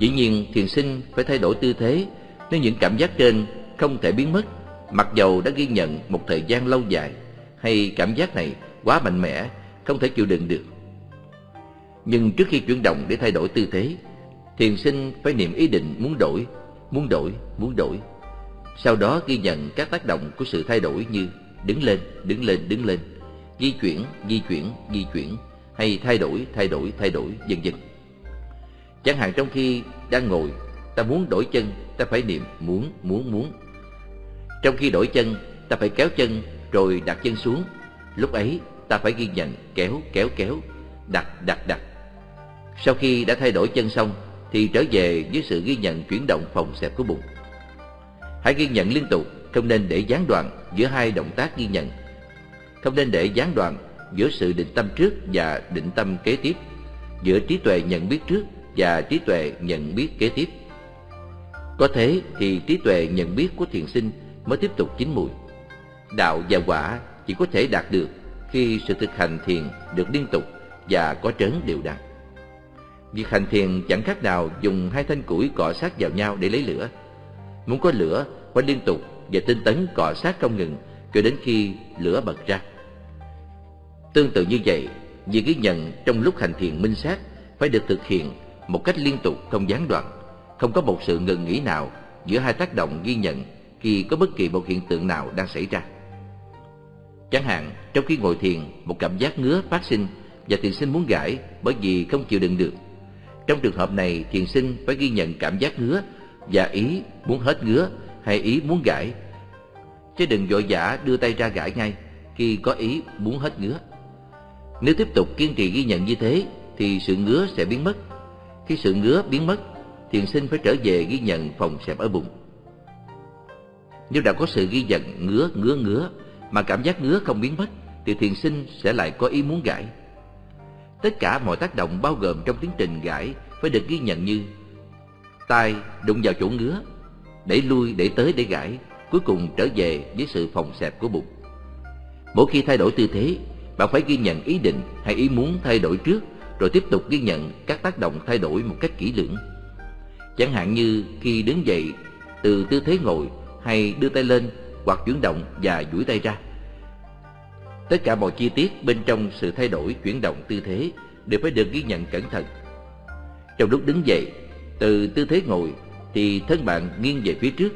Dĩ nhiên thiền sinh phải thay đổi tư thế nếu những cảm giác trên không thể biến mất mặc dầu đã ghi nhận một thời gian lâu dài hay cảm giác này quá mạnh mẽ không thể chịu đựng được. Nhưng trước khi chuyển động để thay đổi tư thế, thiền sinh phải niệm ý định muốn đổi, muốn đổi, muốn đổi. Sau đó ghi nhận các tác động của sự thay đổi như đứng lên, đứng lên, đứng lên, di chuyển, di chuyển, di chuyển, hay thay đổi, thay đổi, thay đổi, dần dần. Chẳng hạn trong khi đang ngồi, ta muốn đổi chân, ta phải niệm muốn, muốn, muốn. Trong khi đổi chân, ta phải kéo chân rồi đặt chân xuống. Lúc ấy, ta phải ghi nhận kéo, kéo, kéo, đặt, đặt, đặt. Sau khi đã thay đổi chân xong, thì trở về với sự ghi nhận chuyển động phòng xẹp của bụng. Hãy ghi nhận liên tục, không nên để gián đoạn giữa hai động tác ghi nhận. Không nên để gián đoạn giữa sự định tâm trước và định tâm kế tiếp, giữa trí tuệ nhận biết trước và trí tuệ nhận biết kế tiếp. Có thế thì trí tuệ nhận biết của thiền sinh mới tiếp tục chín mùi. Đạo và quả chỉ có thể đạt được khi sự thực hành thiền được liên tục và có trớn đều đặn. Việc hành thiền chẳng khác nào dùng hai thanh củi cọ sát vào nhau để lấy lửa. Muốn có lửa, phải liên tục và tinh tấn cọ sát không ngừng cho đến khi lửa bật ra. Tương tự như vậy, việc ghi nhận trong lúc hành thiền minh sát phải được thực hiện một cách liên tục không gián đoạn, không có một sự ngừng nghỉ nào giữa hai tác động ghi nhận khi có bất kỳ một hiện tượng nào đang xảy ra. Chẳng hạn, trong khi ngồi thiền, một cảm giác ngứa phát sinh và thiền sinh muốn gãi bởi vì không chịu đựng được. Trong trường hợp này, thiền sinh phải ghi nhận cảm giác ngứa và ý muốn hết ngứa hay ý muốn gãi. Chứ đừng vội vã đưa tay ra gãi ngay khi có ý muốn hết ngứa. Nếu tiếp tục kiên trì ghi nhận như thế thì sự ngứa sẽ biến mất. Khi sự ngứa biến mất, thiền sinh phải trở về ghi nhận phòng xẹp ở bụng. Nếu đã có sự ghi nhận ngứa ngứa ngứa mà cảm giác ngứa không biến mất thì thiền sinh sẽ lại có ý muốn gãi. Tất cả mọi tác động bao gồm trong tiến trình gãi phải được ghi nhận như tay đụng vào chỗ ngứa, đẩy lui để tới để gãi, cuối cùng trở về với sự phòng xẹp của bụng. Mỗi khi thay đổi tư thế, bạn phải ghi nhận ý định hay ý muốn thay đổi trước rồi tiếp tục ghi nhận các tác động thay đổi một cách kỹ lưỡng. Chẳng hạn như khi đứng dậy từ tư thế ngồi hay đưa tay lên hoặc chuyển động và duỗi tay ra. Tất cả mọi chi tiết bên trong sự thay đổi chuyển động tư thế đều phải được ghi nhận cẩn thận. Trong lúc đứng dậy, từ tư thế ngồi thì thân bạn nghiêng về phía trước,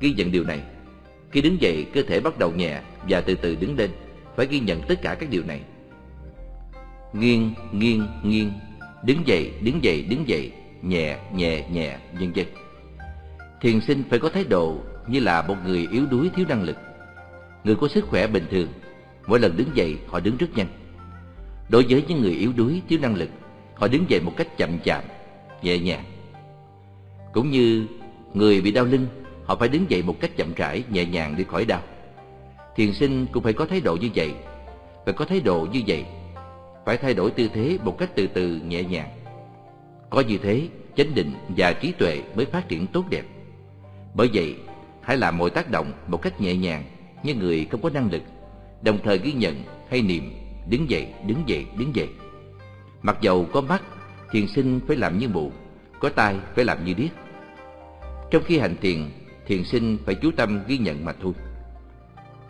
ghi nhận điều này. Khi đứng dậy, cơ thể bắt đầu nhẹ và từ từ đứng lên, phải ghi nhận tất cả các điều này. Nghiêng, nghiêng, nghiêng, đứng dậy, đứng dậy, đứng dậy, nhẹ, nhẹ, nhẹ, vân vân. Thiền sinh phải có thái độ như là một người yếu đuối thiếu năng lực. Người có sức khỏe bình thường, mỗi lần đứng dậy họ đứng rất nhanh. Đối với những người yếu đuối thiếu năng lực, họ đứng dậy một cách chậm chạp, nhẹ nhàng. Cũng như người bị đau lưng, họ phải đứng dậy một cách chậm rãi, nhẹ nhàng để khỏi đau. Thiền sinh cũng phải có thái độ như vậy, phải có thái độ như vậy, phải thay đổi tư thế một cách từ từ nhẹ nhàng. Có như thế, chánh định và trí tuệ mới phát triển tốt đẹp. Bởi vậy, hãy làm mọi tác động một cách nhẹ nhàng như người không có năng lực, đồng thời ghi nhận hay niệm đứng dậy, đứng dậy, đứng dậy. Mặc dầu có mắt, thiền sinh phải làm như mù, có tai phải làm như điếc. Trong khi hành thiền, thiền sinh phải chú tâm ghi nhận mà thôi.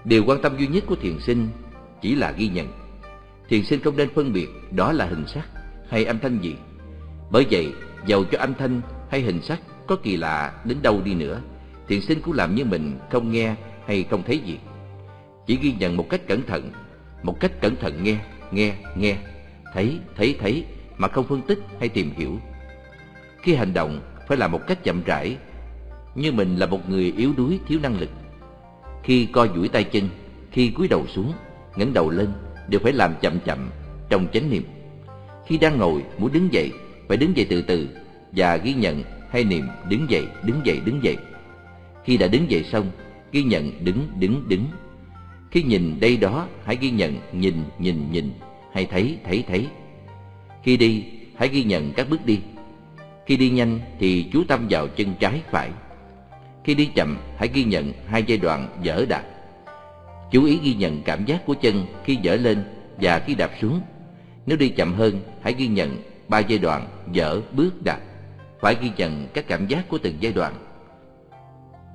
Điều quan tâm duy nhất của thiền sinh chỉ là ghi nhận. Thiền sinh không nên phân biệt đó là hình sắc hay âm thanh gì. Bởi vậy, dầu cho âm thanh hay hình sắc có kỳ lạ đến đâu đi nữa, thiền sinh cũng làm như mình không nghe hay không thấy gì. Chỉ ghi nhận một cách cẩn thận, một cách cẩn thận nghe, nghe, nghe, thấy, thấy, thấy mà không phân tích hay tìm hiểu. Khi hành động phải là một cách chậm rãi, như mình là một người yếu đuối thiếu năng lực. Khi co duỗi tay chân, khi cúi đầu xuống, ngẩng đầu lên đều phải làm chậm chậm trong chánh niệm. Khi đang ngồi muốn đứng dậy, phải đứng dậy từ từ và ghi nhận hay niệm đứng dậy, đứng dậy, đứng dậy. Khi đã đứng dậy xong, ghi nhận đứng, đứng, đứng. Khi nhìn đây đó, hãy ghi nhận nhìn, nhìn, nhìn, hay thấy, thấy, thấy. Khi đi, hãy ghi nhận các bước đi. Khi đi nhanh thì chú tâm vào chân trái phải. Khi đi chậm, hãy ghi nhận hai giai đoạn dở đạp. Chú ý ghi nhận cảm giác của chân khi dở lên và khi đạp xuống. Nếu đi chậm hơn, hãy ghi nhận ba giai đoạn dở, bước, đạp. Phải ghi nhận các cảm giác của từng giai đoạn.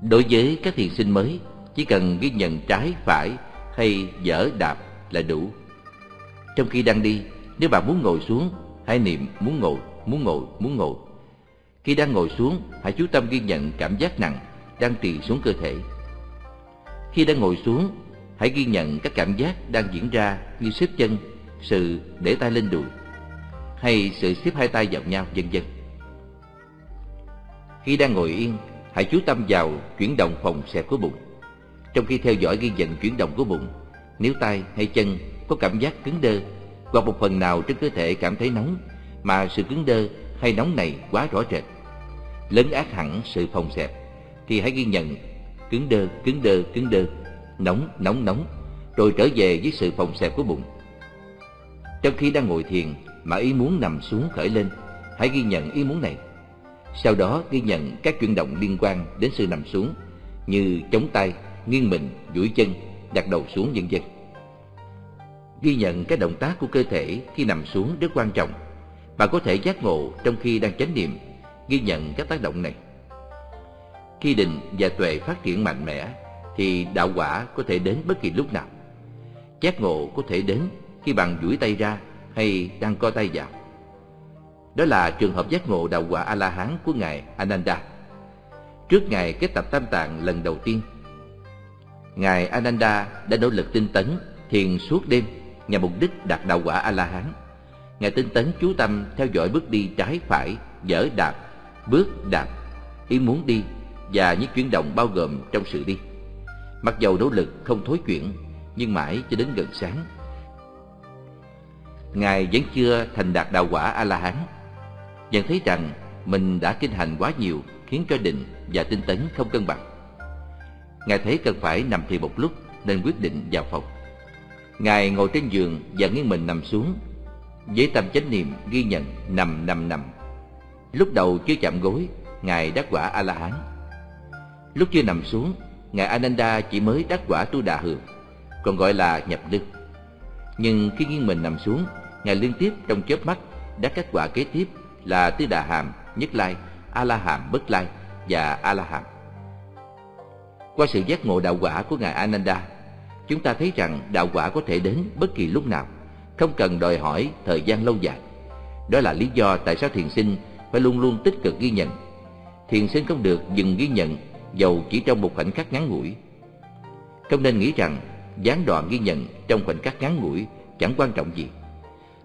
Đối với các thiền sinh mới, chỉ cần ghi nhận trái, phải hay dở, đạp là đủ. Trong khi đang đi, nếu bạn muốn ngồi xuống, hãy niệm muốn ngồi, muốn ngồi, muốn ngồi. Khi đang ngồi xuống, hãy chú tâm ghi nhận cảm giác nặng đang trì xuống cơ thể. Khi đang ngồi xuống, hãy ghi nhận các cảm giác đang diễn ra như xếp chân, sự để tay lên đùi, hay sự xếp hai tay vào nhau, vân vân. Khi đang ngồi yên, hãy chú tâm vào chuyển động phòng xẹp của bụng. Trong khi theo dõi ghi nhận chuyển động của bụng, nếu tay hay chân có cảm giác cứng đơ hoặc một phần nào trên cơ thể cảm thấy nóng mà sự cứng đơ hay nóng này quá rõ rệt, lấn át hẳn sự phòng xẹp, thì hãy ghi nhận cứng đơ, cứng đơ, cứng đơ, nóng, nóng, nóng, rồi trở về với sự phòng xẹp của bụng. Trong khi đang ngồi thiền mà ý muốn nằm xuống khởi lên, hãy ghi nhận ý muốn này. Sau đó ghi nhận các chuyển động liên quan đến sự nằm xuống như chống tay, nghiêng mình, duỗi chân, đặt đầu xuống vân vân. Ghi nhận các động tác của cơ thể khi nằm xuống rất quan trọng. Bạn có thể giác ngộ trong khi đang chánh niệm, ghi nhận các tác động này. Khi định và tuệ phát triển mạnh mẽ thì đạo quả có thể đến bất kỳ lúc nào. Giác ngộ có thể đến khi bạn duỗi tay ra hay đang co tay vào. Đó là trường hợp giác ngộ đạo quả A-la-hán của Ngài Ananda. Trước Ngài kết tập tam tạng lần đầu tiên, Ngài Ananda đã nỗ lực tinh tấn thiền suốt đêm nhằm mục đích đạt đạo quả a la hán ngài tinh tấn chú tâm theo dõi bước đi trái phải dở đạp bước đạp ý muốn đi và những chuyển động bao gồm trong sự đi. Mặc dầu nỗ lực không thối chuyển, nhưng mãi cho đến gần sáng. Ngài vẫn chưa thành đạt đạo quả a la hán nhận thấy rằng mình đã kinh hành quá nhiều khiến cho định và tinh tấn không cân bằng. Ngài thấy cần phải nằm thiền một lúc nên quyết định vào phòng. Ngài ngồi trên giường và nghiêng mình nằm xuống. Với tâm chánh niệm ghi nhận nằm nằm nằm. Lúc đầu chưa chạm gối, ngài đắc quả a la hán lúc chưa nằm xuống, ngài ananda chỉ mới đắc quả tu đà hường còn gọi là nhập lưu. nhưng khi nghiêng mình nằm xuống, ngài liên tiếp trong chớp mắt đắc kết quả kế tiếp là tư đà hàm, nhất lai, a la hàm, bất lai và a la hàm. Qua sự giác ngộ đạo quả của ngài ananda, chúng ta thấy rằng đạo quả có thể đến bất kỳ lúc nào, không cần đòi hỏi thời gian lâu dài. Đó là lý do tại sao thiền sinh phải luôn luôn tích cực ghi nhận. Thiền sinh không được dừng ghi nhận dầu chỉ trong một khoảnh khắc ngắn ngủi. Không nên nghĩ rằng gián đoạn ghi nhận trong khoảnh khắc ngắn ngủi chẳng quan trọng gì.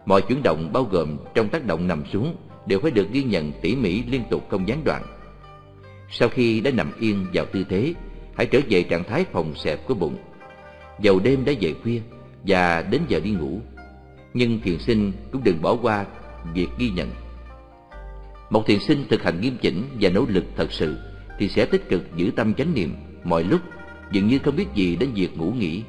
Mọi chuyển động bao gồm trong tác động nằm xuống đều phải được ghi nhận tỉ mỉ liên tục không gián đoạn. Sau khi đã nằm yên vào tư thế, hãy trở về trạng thái phòng xẹp của bụng. Dầu đêm đã về khuya và đến giờ đi ngủ. Nhưng thiền sinh cũng đừng bỏ qua việc ghi nhận. Một thiền sinh thực hành nghiêm chỉnh và nỗ lực thật sự thì sẽ tích cực giữ tâm chánh niệm. Mọi lúc, dường như không biết gì đến việc ngủ nghỉ.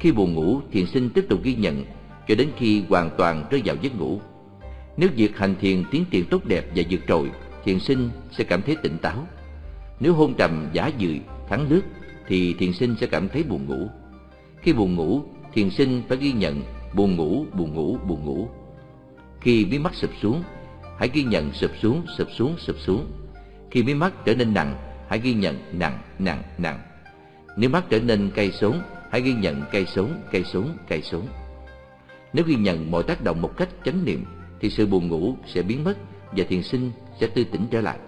Khi buồn ngủ thiền sinh tiếp tục ghi nhận, cho đến khi hoàn toàn rơi vào giấc ngủ. Nếu việc hành thiền tiến triển tốt đẹp và vượt trội, thiền sinh sẽ cảm thấy tỉnh táo. Nếu hôn trầm, giả dười thắng nước, thì thiền sinh sẽ cảm thấy buồn ngủ. Khi buồn ngủ, thiền sinh phải ghi nhận, buồn ngủ buồn ngủ buồn ngủ. Khi mí mắt sụp xuống, hãy ghi nhận sụp xuống sụp xuống sụp xuống khi mí mắt trở nên nặng, hãy ghi nhận nặng nặng nặng. Nếu mắt trở nên cay xuống, hãy ghi nhận cay xuống cay xuống cay xuống. Nếu ghi nhận mọi tác động một cách chánh niệm, thì sự buồn ngủ sẽ biến mất và thiền sinh sẽ tư tỉnh trở lại.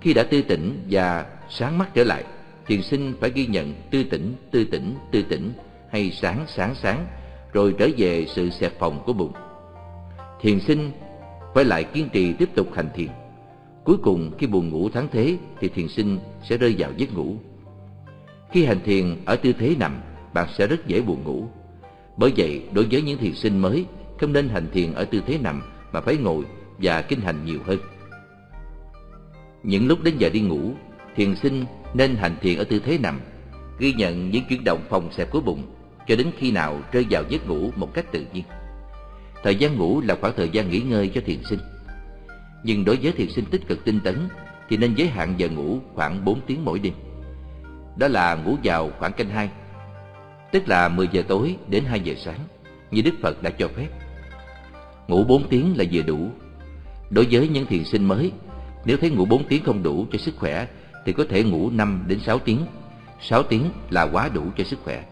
Khi đã tư tỉnh và sáng mắt trở lại, thiền sinh phải ghi nhận tư tỉnh tư tỉnh tư tỉnh hay sáng sáng sáng, rồi trở về sự xẹp phòng của bụng. Thiền sinh phải lại kiên trì tiếp tục hành thiền cuối cùng khi buồn ngủ thắng thế thì thiền sinh sẽ rơi vào giấc ngủ. Khi hành thiền ở tư thế nằm, bạn sẽ rất dễ buồn ngủ. Bởi vậy, đối với những thiền sinh mới, không nên hành thiền ở tư thế nằm mà phải ngồi và kinh hành nhiều hơn. Những lúc đến giờ đi ngủ, thiền sinh nên hành thiền ở tư thế nằm, ghi nhận những chuyển động phòng xẹp của bụng cho đến khi nào rơi vào giấc ngủ một cách tự nhiên. Thời gian ngủ là khoảng thời gian nghỉ ngơi cho thiền sinh nhưng đối với thiền sinh tích cực tinh tấn thì nên giới hạn giờ ngủ khoảng 4 tiếng mỗi đêm. Đó là ngủ vào khoảng canh 2, tức là 10 giờ tối đến 2 giờ sáng như Đức Phật đã cho phép. Ngủ 4 tiếng là vừa đủ. Đối với những thiền sinh mới nếu thấy ngủ 4 tiếng không đủ cho sức khỏe thì có thể ngủ 5 đến 6 tiếng. 6 tiếng là quá đủ cho sức khỏe.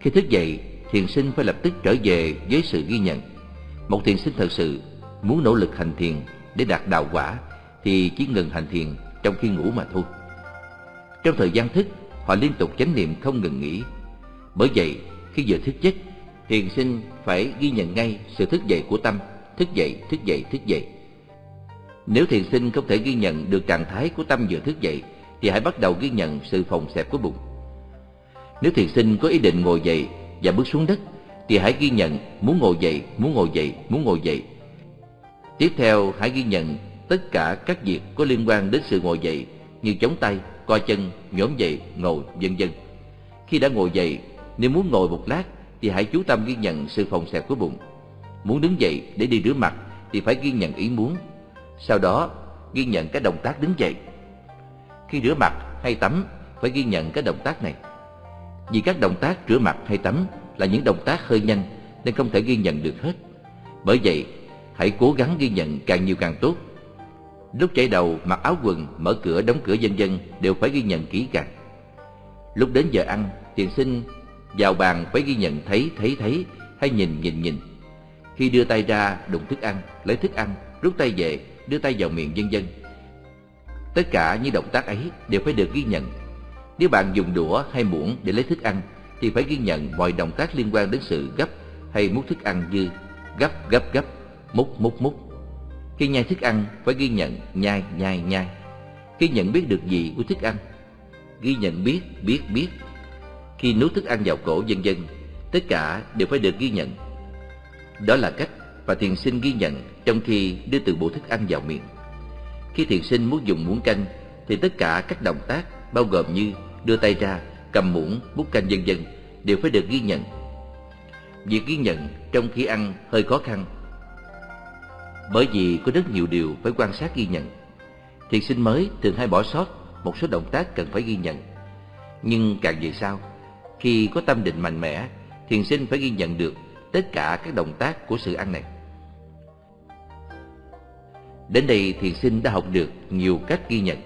Khi thức dậy thiền sinh phải lập tức trở về với sự ghi nhận. Một thiền sinh thật sự muốn nỗ lực hành thiền để đạt đạo quả thì chỉ ngừng hành thiền trong khi ngủ mà thôi. Trong thời gian thức, họ liên tục chánh niệm không ngừng nghỉ. Bởi vậy, khi vừa thức giấc, thiền sinh phải ghi nhận ngay sự thức dậy của tâm. Thức dậy thức dậy thức dậy. Nếu thiền sinh không thể ghi nhận được trạng thái của tâm vừa thức dậy, thì hãy bắt đầu ghi nhận sự phòng xẹp của bụng. Nếu thiền sinh có ý định ngồi dậy và bước xuống đất, thì hãy ghi nhận muốn ngồi dậy, muốn ngồi dậy, muốn ngồi dậy tiếp theo, hãy ghi nhận tất cả các việc có liên quan đến sự ngồi dậy, như chống tay, co chân, nhổm dậy, ngồi, vân vân. Khi đã ngồi dậy, nếu muốn ngồi một lát thì hãy chú tâm ghi nhận sự phòng xẹp của bụng. Muốn đứng dậy để đi rửa mặt thì phải ghi nhận ý muốn. Sau đó, ghi nhận các động tác đứng dậy. Khi rửa mặt hay tắm, phải ghi nhận các động tác này. Vì các động tác rửa mặt hay tắm là những động tác hơi nhanh nên không thể ghi nhận được hết. Bởi vậy hãy cố gắng ghi nhận càng nhiều càng tốt. Lúc chạy đầu mặc áo quần mở cửa đóng cửa vân vân đều phải ghi nhận kỹ càng. Lúc đến giờ ăn tiền sinh vào bàn phải ghi nhận thấy thấy thấy hay nhìn nhìn nhìn. Khi đưa tay ra đụng thức ăn lấy thức ăn rút tay về đưa tay vào miệng vân vân tất cả những động tác ấy đều phải được ghi nhận. Nếu bạn dùng đũa hay muỗng để lấy thức ăn thì phải ghi nhận mọi động tác liên quan đến sự gấp hay múc thức ăn như gấp gấp gấp, múc múc múc. Khi nhai thức ăn phải ghi nhận nhai nhai nhai. Khi nhận biết được gì của thức ăn, ghi nhận biết biết biết. Khi nuốt thức ăn vào cổ vân vân, tất cả đều phải được ghi nhận. Đó là cách và thiền sinh ghi nhận trong khi đưa từ bộ thức ăn vào miệng. Khi thiền sinh muốn dùng muỗng canh thì tất cả các động tác bao gồm như đưa tay ra, cầm muỗng, bút canh vân vân đều phải được ghi nhận. Việc ghi nhận trong khi ăn hơi khó khăn bởi vì có rất nhiều điều phải quan sát ghi nhận. Thiền sinh mới thường hay bỏ sót một số động tác cần phải ghi nhận. Nhưng càng về sau, khi có tâm định mạnh mẽ, thiền sinh phải ghi nhận được tất cả các động tác của sự ăn này. Đến đây thiền sinh đã học được nhiều cách ghi nhận.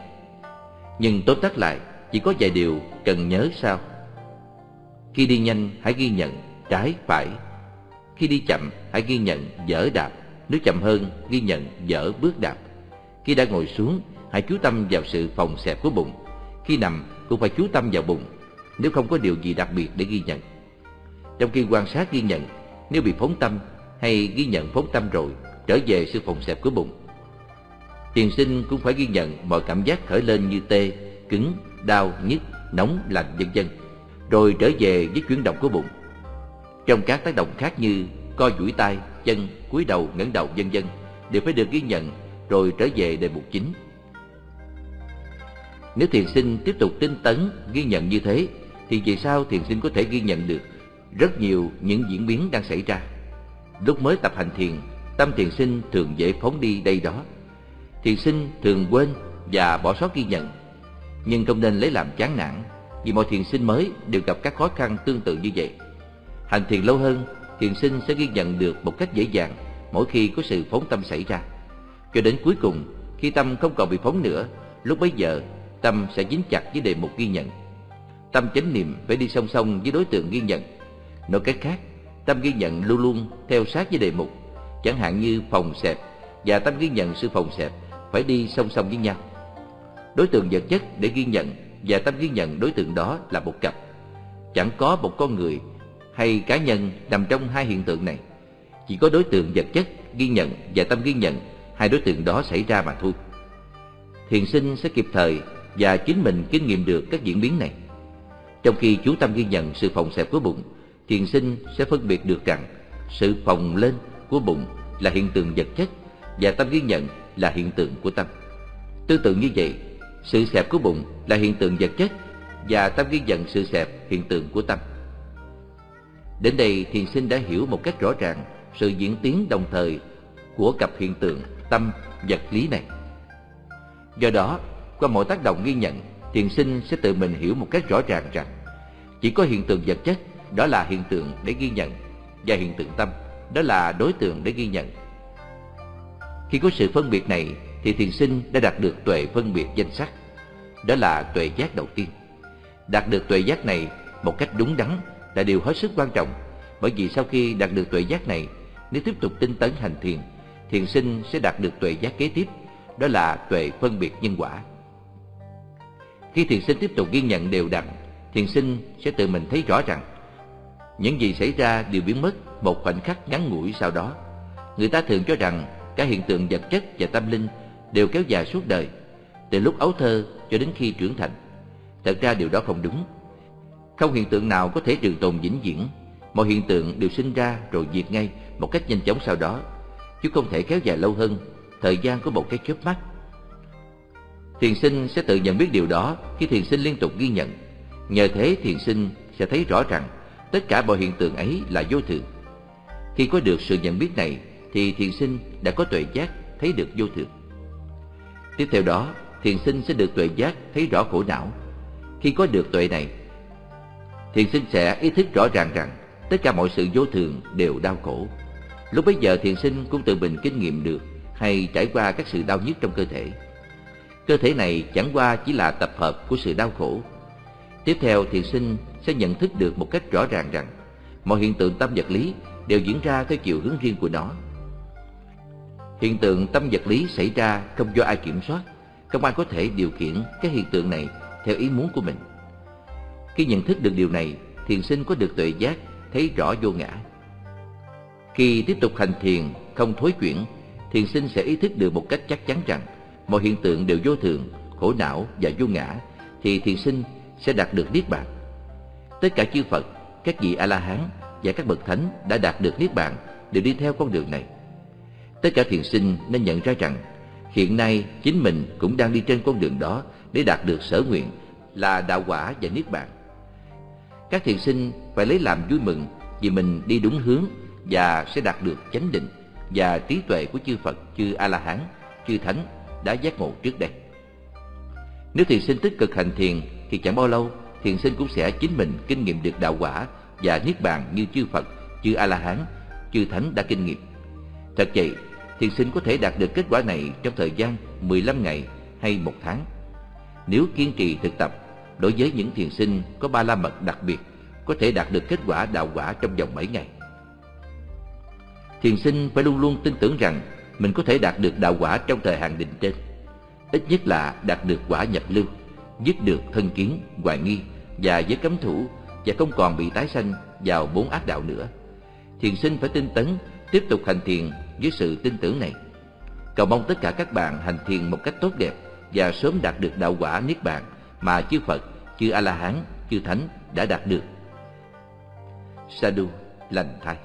Nhưng tóm tắt lại, chỉ có vài điều cần nhớ sao Khi đi nhanh, hãy ghi nhận trái, phải. Khi đi chậm, hãy ghi nhận dở đạp. Nếu chậm hơn, ghi nhận dở bước đạp. Khi đã ngồi xuống, hãy chú tâm vào sự phòng xẹp của bụng. Khi nằm, cũng phải chú tâm vào bụng, nếu không có điều gì đặc biệt để ghi nhận. Trong khi quan sát ghi nhận, nếu bị phóng tâm hay ghi nhận phóng tâm rồi, trở về sự phòng xẹp của bụng. Tiền sinh cũng phải ghi nhận mọi cảm giác khởi lên như tê, cứng, đau, nhức, nóng, lạnh vân vân, rồi trở về với chuyển động của bụng. Trong các tác động khác như co duỗi tay, chân, cúi đầu, ngẩng đầu vân vân đều phải được ghi nhận rồi trở về đề mục chính. Nếu thiền sinh tiếp tục tinh tấn ghi nhận như thế thì về sau thiền sinh có thể ghi nhận được rất nhiều những diễn biến đang xảy ra. Lúc mới tập hành thiền, tâm thiền sinh thường dễ phóng đi đây đó. Thiền sinh thường quên và bỏ sót ghi nhận, nhưng không nên lấy làm chán nản vì mọi thiền sinh mới đều gặp các khó khăn tương tự như vậy. Hành thiền lâu hơn, thiền sinh sẽ ghi nhận được một cách dễ dàng mỗi khi có sự phóng tâm xảy ra. Cho đến cuối cùng, khi tâm không còn bị phóng nữa, lúc bấy giờ tâm sẽ dính chặt với đề mục ghi nhận. Tâm chánh niệm phải đi song song với đối tượng ghi nhận. Nói cách khác, tâm ghi nhận luôn luôn theo sát với đề mục, chẳng hạn như phòng xẹp và tâm ghi nhận sự phòng xẹp phải đi song song với nhau. Đối tượng vật chất để ghi nhận và tâm ghi nhận đối tượng đó là một cặp. Chẳng có một con người hay cá nhân nằm trong hai hiện tượng này. Chỉ có đối tượng vật chất ghi nhận và tâm ghi nhận hai đối tượng đó xảy ra mà thôi. Thiền sinh sẽ kịp thời và chính mình kinh nghiệm được các diễn biến này. Trong khi chú tâm ghi nhận sự phòng xẹp của bụng, thiền sinh sẽ phân biệt được rằng sự phồng lên của bụng là hiện tượng vật chất và tâm ghi nhận là hiện tượng của tâm. Tương tự như vậy, sự xẹp của bụng là hiện tượng vật chất và tâm ghi nhận sự xẹp hiện tượng của tâm. Đến đây thiền sinh đã hiểu một cách rõ ràng sự diễn tiến đồng thời của cặp hiện tượng tâm vật lý này. Do đó, qua mọi tác động ghi nhận, thiền sinh sẽ tự mình hiểu một cách rõ ràng rằng chỉ có hiện tượng vật chất, đó là hiện tượng để ghi nhận, và hiện tượng tâm, đó là đối tượng để ghi nhận. Khi có sự phân biệt này, thì thiền sinh đã đạt được tuệ phân biệt danh sắc. Đó là tuệ giác đầu tiên. Đạt được tuệ giác này một cách đúng đắn là điều hết sức quan trọng, bởi vì sau khi đạt được tuệ giác này, nếu tiếp tục tinh tấn hành thiền, thiền sinh sẽ đạt được tuệ giác kế tiếp, đó là tuệ phân biệt nhân quả. Khi thiền sinh tiếp tục ghi nhận đều đặn, thiền sinh sẽ tự mình thấy rõ rằng những gì xảy ra đều biến mất một khoảnh khắc ngắn ngủi sau đó. Người ta thường cho rằng cả hiện tượng vật chất và tâm linh đều kéo dài suốt đời, từ lúc ấu thơ cho đến khi trưởng thành. Thật ra điều đó không đúng. Không hiện tượng nào có thể trường tồn vĩnh viễn. Mọi hiện tượng đều sinh ra rồi diệt ngay một cách nhanh chóng sau đó, chứ không thể kéo dài lâu hơn thời gian của một cái chớp mắt. Thiền sinh sẽ tự nhận biết điều đó khi thiền sinh liên tục ghi nhận. Nhờ thế thiền sinh sẽ thấy rõ rằng tất cả mọi hiện tượng ấy là vô thường. Khi có được sự nhận biết này thì thiền sinh đã có tuệ giác thấy được vô thường. Tiếp theo đó, thiền sinh sẽ được tuệ giác thấy rõ khổ não. Khi có được tuệ này, thiền sinh sẽ ý thức rõ ràng rằng tất cả mọi sự vô thường đều đau khổ. Lúc bấy giờ thiền sinh cũng tự mình kinh nghiệm được hay trải qua các sự đau nhức trong cơ thể. Cơ thể này chẳng qua chỉ là tập hợp của sự đau khổ. Tiếp theo thiền sinh sẽ nhận thức được một cách rõ ràng rằng mọi hiện tượng tâm vật lý đều diễn ra theo chiều hướng riêng của nó. Hiện tượng tâm vật lý xảy ra không do ai kiểm soát, không ai có thể điều khiển các hiện tượng này theo ý muốn của mình. Khi nhận thức được điều này thiền sinh có được tuệ giác, thấy rõ vô ngã. Khi tiếp tục hành thiền không thối chuyển, thiền sinh sẽ ý thức được một cách chắc chắn rằng mọi hiện tượng đều vô thường, khổ não và vô ngã, thì thiền sinh sẽ đạt được niết bàn. Tất cả chư Phật, các vị A La Hán và các bậc thánh đã đạt được niết bàn đều đi theo con đường này. Tất cả thiền sinh nên nhận ra rằng hiện nay chính mình cũng đang đi trên con đường đó để đạt được sở nguyện là đạo quả và niết bàn. Các thiền sinh phải lấy làm vui mừng vì mình đi đúng hướng và sẽ đạt được chánh định và trí tuệ của chư Phật, chư A La Hán, chư Thánh đã giác ngộ trước đây. Nếu thiền sinh tích cực hành thiền thì chẳng bao lâu thiền sinh cũng sẽ chính mình kinh nghiệm được đạo quả và niết bàn như chư Phật, chư A La Hán, chư Thánh đã kinh nghiệm. Thật vậy, thiền sinh có thể đạt được kết quả này trong thời gian 15 ngày hay một tháng. Nếu kiên trì thực tập, đối với những thiền sinh có ba la mật đặc biệt, có thể đạt được kết quả đạo quả trong vòng 7 ngày. Thiền sinh phải luôn luôn tin tưởng rằng mình có thể đạt được đạo quả trong thời hạn định trên. Ít nhất là đạt được quả nhập lưu, dứt được thân kiến, hoài nghi và giới cấm thủ và không còn bị tái sanh vào bốn ác đạo nữa. Thiền sinh phải tinh tấn, tiếp tục hành thiền với sự tin tưởng này. Cầu mong tất cả các bạn hành thiền một cách tốt đẹp và sớm đạt được đạo quả niết bàn mà chư Phật, chư A La Hán, chư Thánh đã đạt được. Sadhu lành thay.